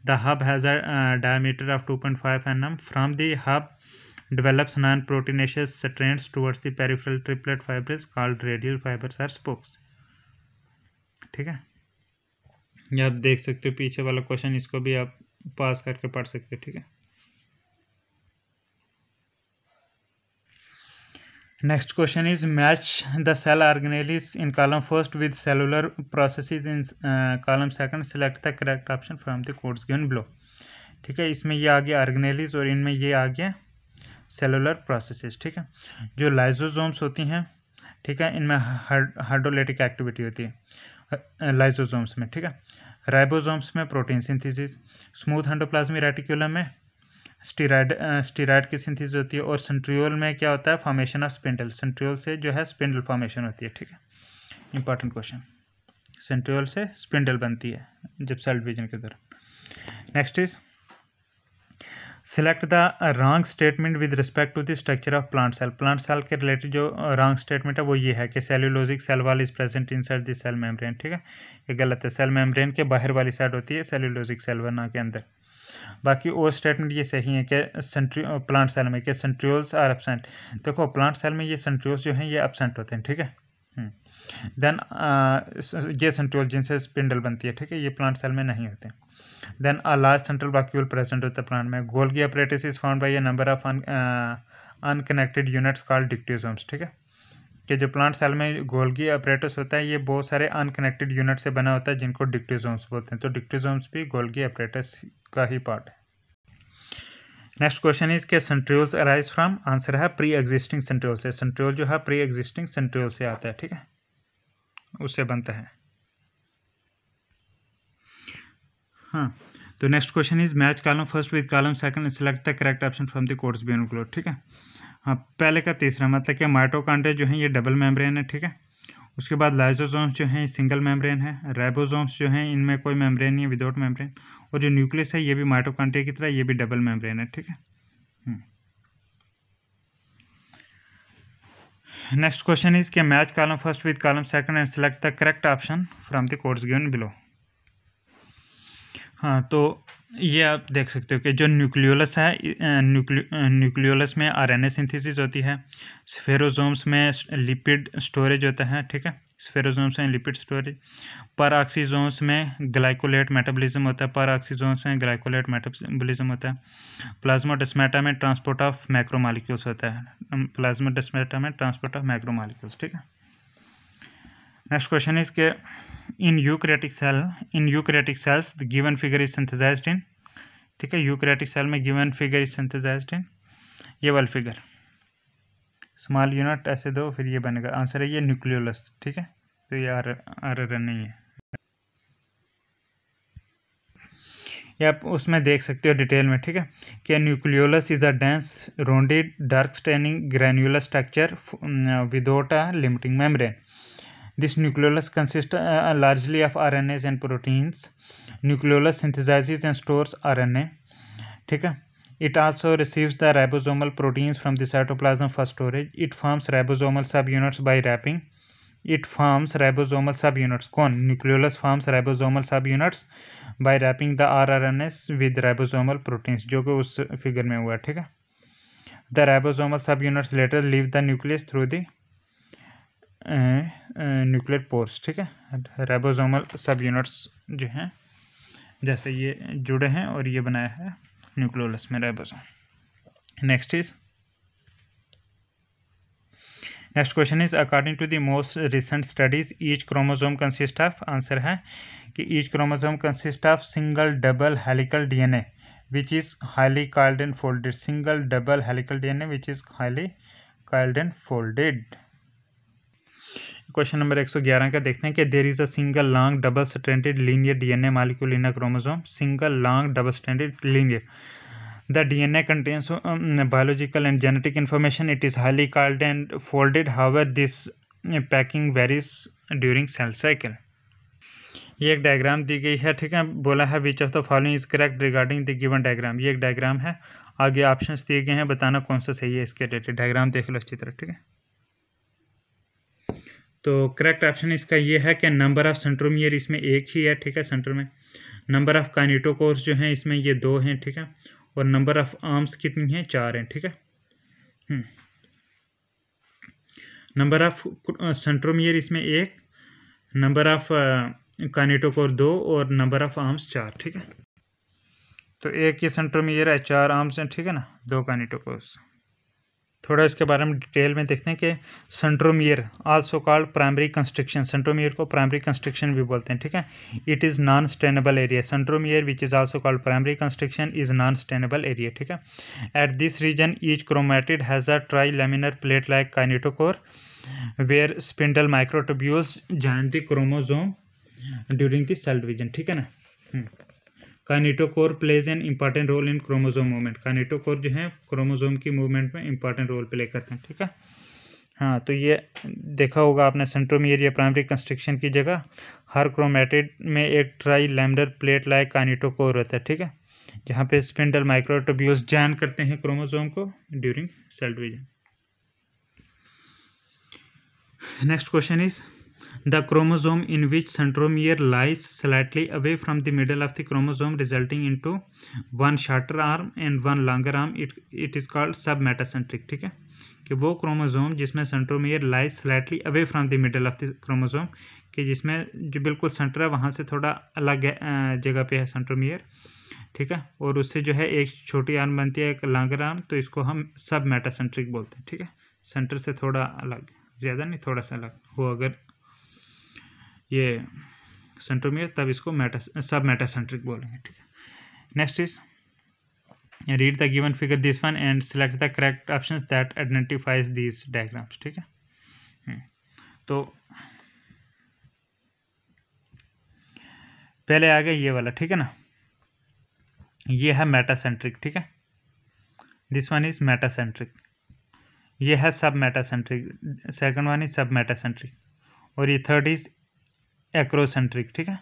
The hub has a uh, diameter of 2.5 nm. From the hub develops non-proteinaceous strands towards the peripheral triplet fibers called radial fibers or spokes. ठीक है ये आप देख सकते हो पीछे वाला question इसको भी आप पास करके पढ़ सकते हो ठीक है next question is match the cell organise in column first with cellular process in column second select the correct option from the course given below ठीक है, इसमें ये आ गया आर्गेनेलिस और इनमें ये आ गया सेलुलर प्रोसेसेस ठीक है? जो लाइजोजोम्स होती हैं, ठीक है, इनमें हार्डोलेटिक एक्टिविटी होती है लाइजोजोम्स में, ठीक है? राइबोजोम्स में protein synthesis smooth endoplasmic reticulum में स्टीराइड स्टीराइड की सिंथेसिस होती है और सेंट्रियोल में क्या होता है? फॉर्मेशन ऑफ़ स्पिंडल सेंट्रियोल से जो है स्पिंडल फॉर्मेशन होती है, ठीक है? इंपॉर्टेंट क्वेश्चन सेंट्रियोल से स्पिंडल बनती है, जब सेल डिवीज़न के दौरान next is select the wrong statement with respect to the structure of plant cell plant cell के रिलेटेड जो रॉन्ग स्टेटमेंट है, वो ये है कि cellulosic cell wall is present inside the cell membrane ठीक है? ये गलत है। सेल मेम्ब्रेन के बाहर वाली साइड होती है सेल्यूलोजिक सेल वरना के अंदर। बाकी वो स्टेटमेंट ये सही है कि सेंट्री प्लांट सेल में कि सेंट्रियोल्स आर एबसेंट देखो प्लांट सेल में ये सेंट्रियोल्स जो हैं, ये एबसेंट होते हैं, ठीक है? Then hmm. ये सेंट्रियोल जिनसे स्पिंडल बनती है, ठीक है? ये प्लांट सेल में नहीं होते। Then a large central vacuole present होता है प्लांट में Golgi apparatus is found by a number of unconnected units called dictyosomes ठीक है? कि जो प्लांट सेल में गोल्गी अपरेटस होता है, ये बहुत सारे अनकनेक्टेड यूनिट से बना होता है, जिनको डिक्टियोसोम्स बोलते हैं। तो डिक्टियोसोम्स भी गोल्गी अपरेटस का ही पार्ट है। नेक्स्ट क्वेश्चन इज़ के सेंट्रियोल्स अराइज फ्रॉम आंसर है प्री एग्जिस्टिंग सेंट्रियोल से। सेंट्रियोल जो है प्री एग्जिस्टिंग सेंट्रियोल से आता है, ठीक है? उससे बनता है। हाँ तो next question is match column first with column second select the correct option from the codes B क्लोड ठीक है? हाँ पहले का तीसरा मतलब कि माइटोकांड्रिया जो है, ये डबल मेम्ब्रेन है, ठीक है? उसके बाद लाइजोजोम्स जो हैं सिंगल मेम्ब्रेन है राइबोजोम्स जो हैं, इनमें कोई मेम्ब्रेन नहीं है, विदाउट मेम्ब्रेन। और जो न्यूक्लियस है, ये भी माइटोकांड्रिया की तरह, ये भी डबल मेम्ब्रेन है, ठीक है? नेक्स्ट क्वेश्चन इज़ के match column, first with column second and select the correct option from the course given below हाँ तो ये आप देख सकते हो कि जो न्यूक्लियोलस है न्यूक्लियोलस में आरएनए सिंथेसिस होती है स्फेरोजोम्स में लिपिड स्टोरेज होता है, ठीक है स्फेरोजोम्स में लिपिड स्टोरेज पर ऑक्सीजोम्स में ग्लाइकोलेट मेटाबॉलिज्म होता है पर ऑक्सीजोम्स में ग्लाइकोलेट मेटाबॉलिज्म होता है, प्लाज्मोडस्मेटा में ट्रांसपोर्ट ऑफ़ मैक्रोमालिक्यूल्स होता है प्लाज्मोडस्मेटा में ट्रांसपोर्ट ऑफ़ मैक्रोमालिक्यूल्स, ठीक है। नेक्स्ट क्वेश्चन इज़ के in eukaryotic cell, in eukaryotic cells, the given figure is synthesized in, ठीक है यूक्रेटिक सेल में given figure is synthesised in ये वाला फिगर स्मॉल यूनिट ऐसे दो, फिर ये बनेगा। आंसर है ये न्यूक्लियोलस ठीक है? तो ये आर आर रन नहीं है। ये आप उसमें देख सकते हो डिटेल में, ठीक है? कि nucleolus is a dense rounded dark staining granular structure without a limiting membrane This nucleolus consists uh, largely of RNAs and proteins. Nucleolus synthesizes and stores RNA. ठीक है It also receives the ribosomal proteins from the cytoplasm for storage. It forms ribosomal subunits by wrapping. It forms ribosomal subunits. कौन nucleolus forms ribosomal subunits by wrapping the rRNAs with ribosomal proteins जो कि उस figure में हुआ ठीक है The ribosomal subunits later leave the nucleus through the nuclear pores ठीक है? रेबोजोमल सब यूनिट्स जो हैं, जैसे ये जुड़े हैं और ये बनाया है न्यूक्लियोलस में ribosome next is next question is according to the most recent studies each chromosome consist of answer है, कि each chromosome consist of single double helical DNA which is highly coiled and folded single double helical DNA which is highly coiled and folded question number 111 का देखते हैं कि there is a single long double stranded linear DNA molecule in a chromosome single long double standard linear the DNA contains biological and genetic information it is highly coiled and folded however this packing varies during cell cycle ये एक diagram दी गई है, ठीक है? बोला है which of the following is correct regarding the given diagram ये एक डायग्राम है। आगे ऑप्शंस दिए गए हैं, बताना कौन सा सही है इसके रिलेटेड डायग्राम देख लो अच्छी तरह, ठीक है? तो करेक्ट ऑप्शन इसका ये है कि नंबर ऑफ़ सेंट्रोमियर इसमें एक ही है, ठीक है सेंटर में। नंबर ऑफ़ कानिटोकोर्स जो हैं, इसमें ये दो हैं, ठीक है, और नंबर ऑफ़ आर्म्स कितनी हैं, चार हैं, ठीक है। नंबर ऑफ़ सेंट्रोमियर इसमें एक नंबर ऑफ़ कानिटोकोर दो और नंबर ऑफ़ आर्म्स चार, ठीक है। तो एक ही सेंट्रोमियर है, चार आर्म्स हैं, ठीक है ना, दो कानिटोकोर्स थोड़ा इसके बारे में डिटेल में देखते हैं कि centromere also called primary constriction centromere को प्राइमरी कंस्ट्रक्शन भी बोलते हैं, ठीक है? It is non stainable area centromere which is also called primary constriction is non stainable area ठीक है? At this region each chromatid has a trilaminar plate like kinetochore where spindle microtubules join the chromosome during the cell division ठीक है ना? हम्म। Kinetochore plays an important role in chromosome movement kinetochore जो है chromosome की movement में important role play करते हैं, ठीक है? हाँ तो ये देखा होगा आपने सेंट्रोमियर या प्राइमरी कंस्ट्रक्शन की जगह, हर क्रोमेटिड में एक trilaminar plate like kinetochore होता है, ठीक है? जहाँ पे स्पिंडल माइक्रोटोब्यूल्स जॉइन करते हैं क्रोमोसोम को during cell division next question is chromosome in which centromere lies slightly away from the middle of the chromosome resulting into one shorter arm and one longer arm it it is called submetacentric ठीक है? कि वो chromosome जिसमें centromere lies slightly away from the middle of the chromosome कि जिसमें जो बिल्कुल centre है, वहाँ से थोड़ा अलग जगह पे है सेंट्रोमियर ठीक है? और उससे जो है एक छोटी आर्म बनती है, एक लॉन्गर आर्म तो इसको हम सब मेटासेंट्रिक बोलते हैं, ठीक है? सेंटर से थोड़ा अलग, ज़्यादा नहीं, थोड़ा सा अलग, हो अगर ये सेंट्रोमियर तब इसको मेटा सब मेटासेंट्रिक बोलेंगे, ठीक है? Next is read the given figure this one and select the correct option that identifies these diagrams, ठीक है? तो पहले आ गया ये वाला, ठीक है ना? ये है मेटासेंट्रिक ठीक है? दिस वन इज़ मेटासेंट्रिक ये है submetacentric second one is submetacentric और ये थर्ड इज़ एक्रोसेंट्रिक ठीक है?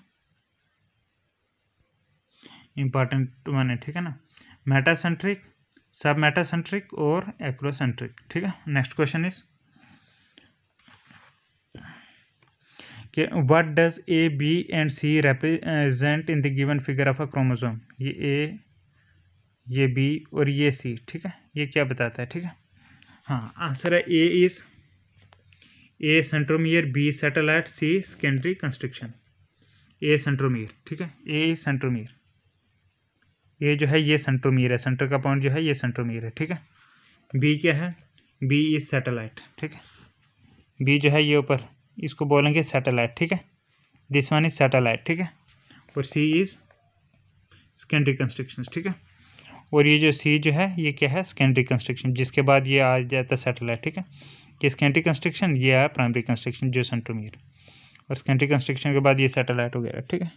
इंपॉर्टेंट है ठीक है ना? मेटासेंट्रिक सब मेटासेंट्रिक और एक्रोसेंट्रिक ठीक है? नेक्स्ट क्वेश्चन इज़ कि what does A B and C represent in the given figure of a chromosome ये ए ये बी और ये सी ठीक है? ये क्या बताता है, ठीक है? हाँ आंसर है A is A centromere B satellite C secondary constriction A centromere ठीक है? ए सेंट्रोमियर ये जो है, ये सेंट्रोमीर है। सेंटर का पॉइंट जो है, ये सेंट्रोमीर है, ठीक है? बी क्या है? बी इज़ सैटेलाइट ठीक है? बी जो है, ये ऊपर, इसको बोलेंगे सैटेलाइट ठीक है? दिस वन इज़ सैटेलाइट ठीक है? और सी इज़ सेकेंडरी कंस्ट्रक्शन ठीक है? और ये जो सी जो है, ये क्या है? सेकेंडरी कंस्ट्रक्शन जिसके बाद ये आ जाता है सैटेलाइट ठीक है? कि सेकेंडरी कंस्ट्रक्शन ये है प्राइमरी कंस्ट्रक्शन जो सेंट्रोमीर और स्केंट्री कंस्ट्रक्शन के बाद ये सैटेलाइट वगैरह, ठीक है?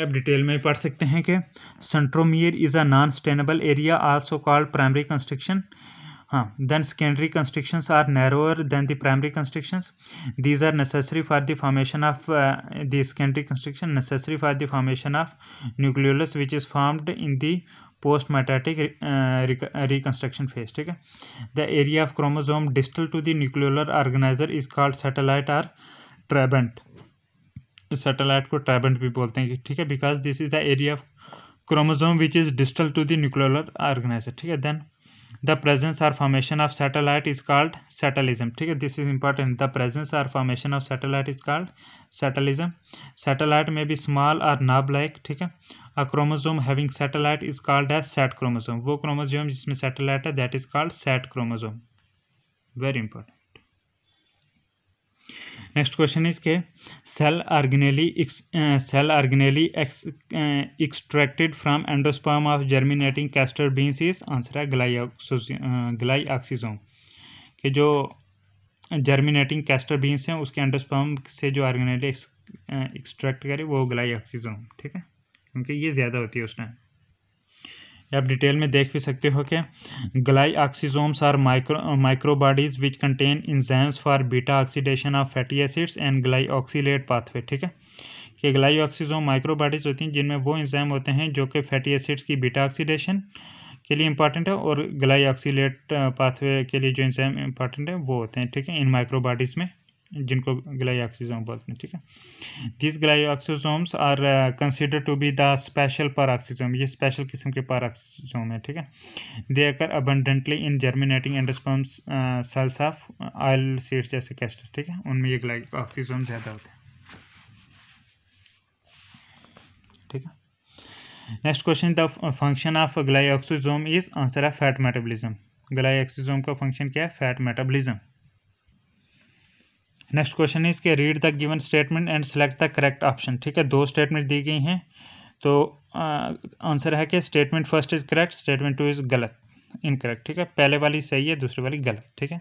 आप डिटेल में पढ़ सकते हैं कि centromere is a non stainable area also called primary constriction हाँ then secondary constrictions are narrower than the primary constrictions these are necessary for the formation of the secondary constriction necessary for the formation of nucleolus which is formed in the post mitotic reconstruction phase ठीक है? The area of chromosome distal to the nucleolar organiser is called satellite or trabant satellite को trabant भी बोलते हैं, ठीक है? Because this is the area of chromosome which is distal to the nucleolar organiser ठीक है? Then the presence or formation of satellite is called satellism. ठीक है this is important the presence or formation of satellite is called satellism. Satellite में भी small or knob like, ठीक है, a chromosome having satellite is called as SAT chromosome वो chromosome जिसमें satellite है that is called SAT chromosome very important next question is के cell organelle cell organelle extracted from endosperm of germinating castor beans is answer है glyoxysome के जो germinating castor beans हैं, उसके endosperm से जो आर्गेनेली एक्सट्रैक्ट करे, वो ग्लाई ऑक्सीजोम ठीक है? क्योंकि ये ज़्यादा होती है उस टाइम आप डिटेल में देख भी सकते हो कि glyoxysomes are micro microbodies which contain enzymes for beta oxidation of fatty acids and glyoxylate pathway ठीक है? कि ग्लाई ऑक्सीजोम माइक्रोबॉडीज होती हैं, जिनमें वो इंजाइम होते हैं जो कि फैटी एसिड्स की बीटा ऑक्सीडेशन के लिए इंपॉर्टेंट है और ग्लाई ऑक्सीलेट पाथवे के लिए जो इंजाइम इंपॉर्टेंट है, वो होते हैं, ठीक है? इन माइक्रोबॉडीज़ में। जिनको ग्लाइऑक्सीजोम बोलते हैं, ठीक है? This glyoxysomes are consider to be the special peroxisome ये स्पेशल किस्म के पर ऑक्सीजोम है, ठीक है? They occur abundantly in germinating endosperms cells of oil seeds जैसे कैस्टर ठीक है? उनमें ये ग्लाइऑक्सीजोम ज़्यादा होते हैं, ठीक है? Next question the function of glyoxysome is answer है फैट मेटाबॉलिज्म ग्लाइऑक्सीजोम का फ़ंक्शन क्या है? Fat metabolism next question is के read the given statement and select the correct option ठीक है, दो स्टेटमेंट दी गई हैं। तो आंसर है कि statement first is correct statement two is गलत इनकरेक्ट ठीक है? पहले वाली सही है, दूसरी वाली गलत, ठीक है?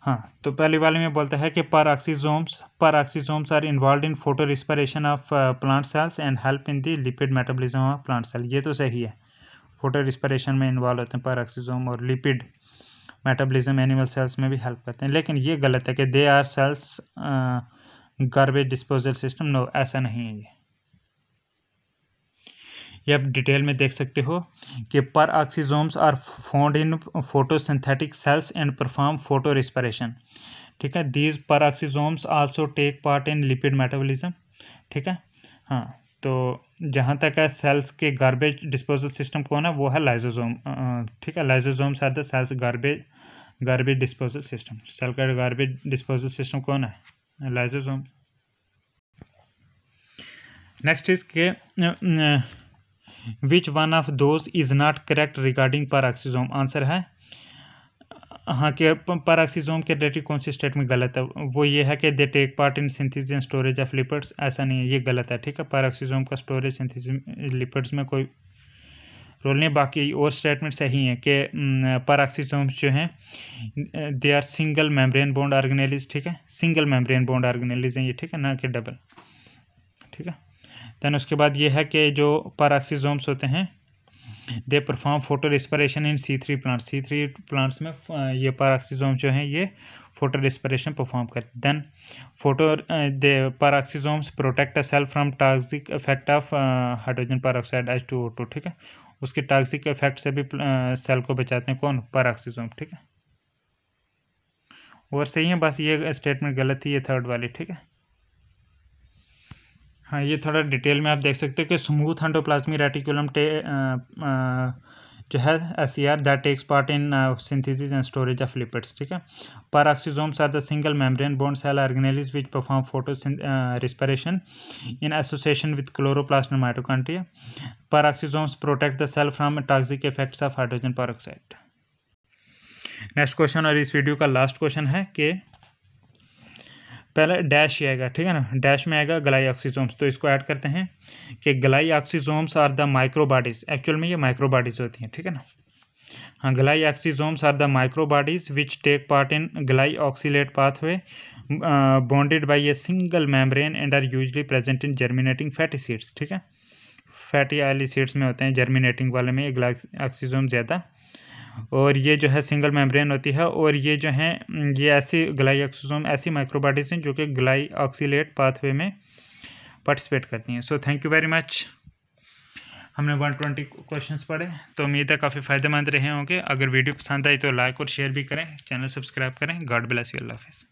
हाँ तो पहली वाले में बोलता है कि peroxisomes peroxisomes are involve in photorespiration of plant cells and help in the lipid metabolism of plant cell ये तो सही है। फ़ोटो रिस्परेशन में इन्वॉल्व होते हैं पर ऑक्सीजोम और लिपिड मेटाबॉलिज्म एनिमल सेल्स में भी हेल्प करते हैं। लेकिन ये गलत है कि they are cells garbage disposal system no ऐसा नहीं है ये। ये आप डिटेल में देख सकते हो कि peroxisomes are found in photosynthetic cells and perform photorespiration ठीक है? These peroxisomes also take part in lipid metabolism ठीक है? हाँ। तो जहाँ तक है सेल्स के गार्बेज डिस्पोजल सिस्टम कौन है, वो है लाइजोजोम ठीक है? Lysosomes are the cells garbage garbage disposal system cell का गार्बेज डिस्पोजल सिस्टम कौन है? लाइजोजोम नेक्स्ट इज़ के which one of those is not correct regarding पर आंसर है हाँ कि पर ऑक्सीजोम के रिलेटेड कौन सी स्टेटमेंट गलत है? वो ये है कि they take part in synthesis and storage of lipids ऐसा नहीं है, ये गलत है, ठीक है? पैराक्सीजोम का स्टोरेज सिंथेसिस लिपिड्स में कोई रोल नहीं बाकी और स्टेटमेंट सही है कि पर ऑक्सीजोम्स जो हैं they are single membrane bound organelles ठीक है? सिंगल मेम्ब्रेन बॉन्ड ऑर्गेनेलिज हैं ये, ठीक है? ना कि डबल ठीक है? दैन उसके बाद ये है कि जो पैराक्सीजोम्स होते हैं they perform photorespiration in C three plants C three plants में ये पाराक्सीजोम जो हैं, ये फ़ोटो रिस्परेशन परफॉर्म कर then photo they peroxisomes protect a cell from toxic effect of hydrogen peroxide H two O two ठीक है? उसके toxic effect से भी सेल को बचाते हैं कौन? पाराक्सीजोम ठीक है? और सही है, बस ये स्टेटमेंट गलत थी ये थर्ड वाली, ठीक है? हाँ ये थोड़ा डिटेल में आप देख सकते हो कि स्मूथ एंडोप्लाज्मी रेटिकुलम टे जो है S C R that takes part in synthesis and storage of lipids ठीक है? Peroxisomes are the single membrane bound cell organelles which perform photorespiration in association with chloroplast mitochondria peroxisomes protect the cell from toxic effects of hydrogen peroxide next question और इस video का last question है कि पहले dash ही आएगा, ठीक है ना? डैश में आएगा गलाई ऑक्सीजोम्स तो इसको ऐड करते हैं कि glyoxysomes are the microbodies actual में ये माइक्रोबॉडीज होती हैं, ठीक है ना? हाँ glyoxysomes are the microbodies which take part in glyoxylate pathway bonded by a single membrane and are usually present in germinating fatty seeds ठीक है? फैटी ऑयली सीड्स में होते हैं जर्मिनेटिंग वाले में गलाई ऑक्सीजोम ज़्यादा और ये जो है सिंगल मेम्ब्रेन होती है और ये जो है, ये ऐसी ग्लाई ऑक्सीजोम ऐसी माइक्रोबाडीज हैं जो कि ग्लाई ऑक्सीलेट पाथवे में पार्टिसिपेट करती हैं। So thank you very much हमने 120 क्वेश्चन पढ़े तो उम्मीद है काफ़ी फ़ायदेमंद रहे होंगे। अगर वीडियो पसंद आई तो लाइक और शेयर भी करें। चैनल सब्सक्राइब करें। गॉड ब्लेस यू अल्लाह हाफिज़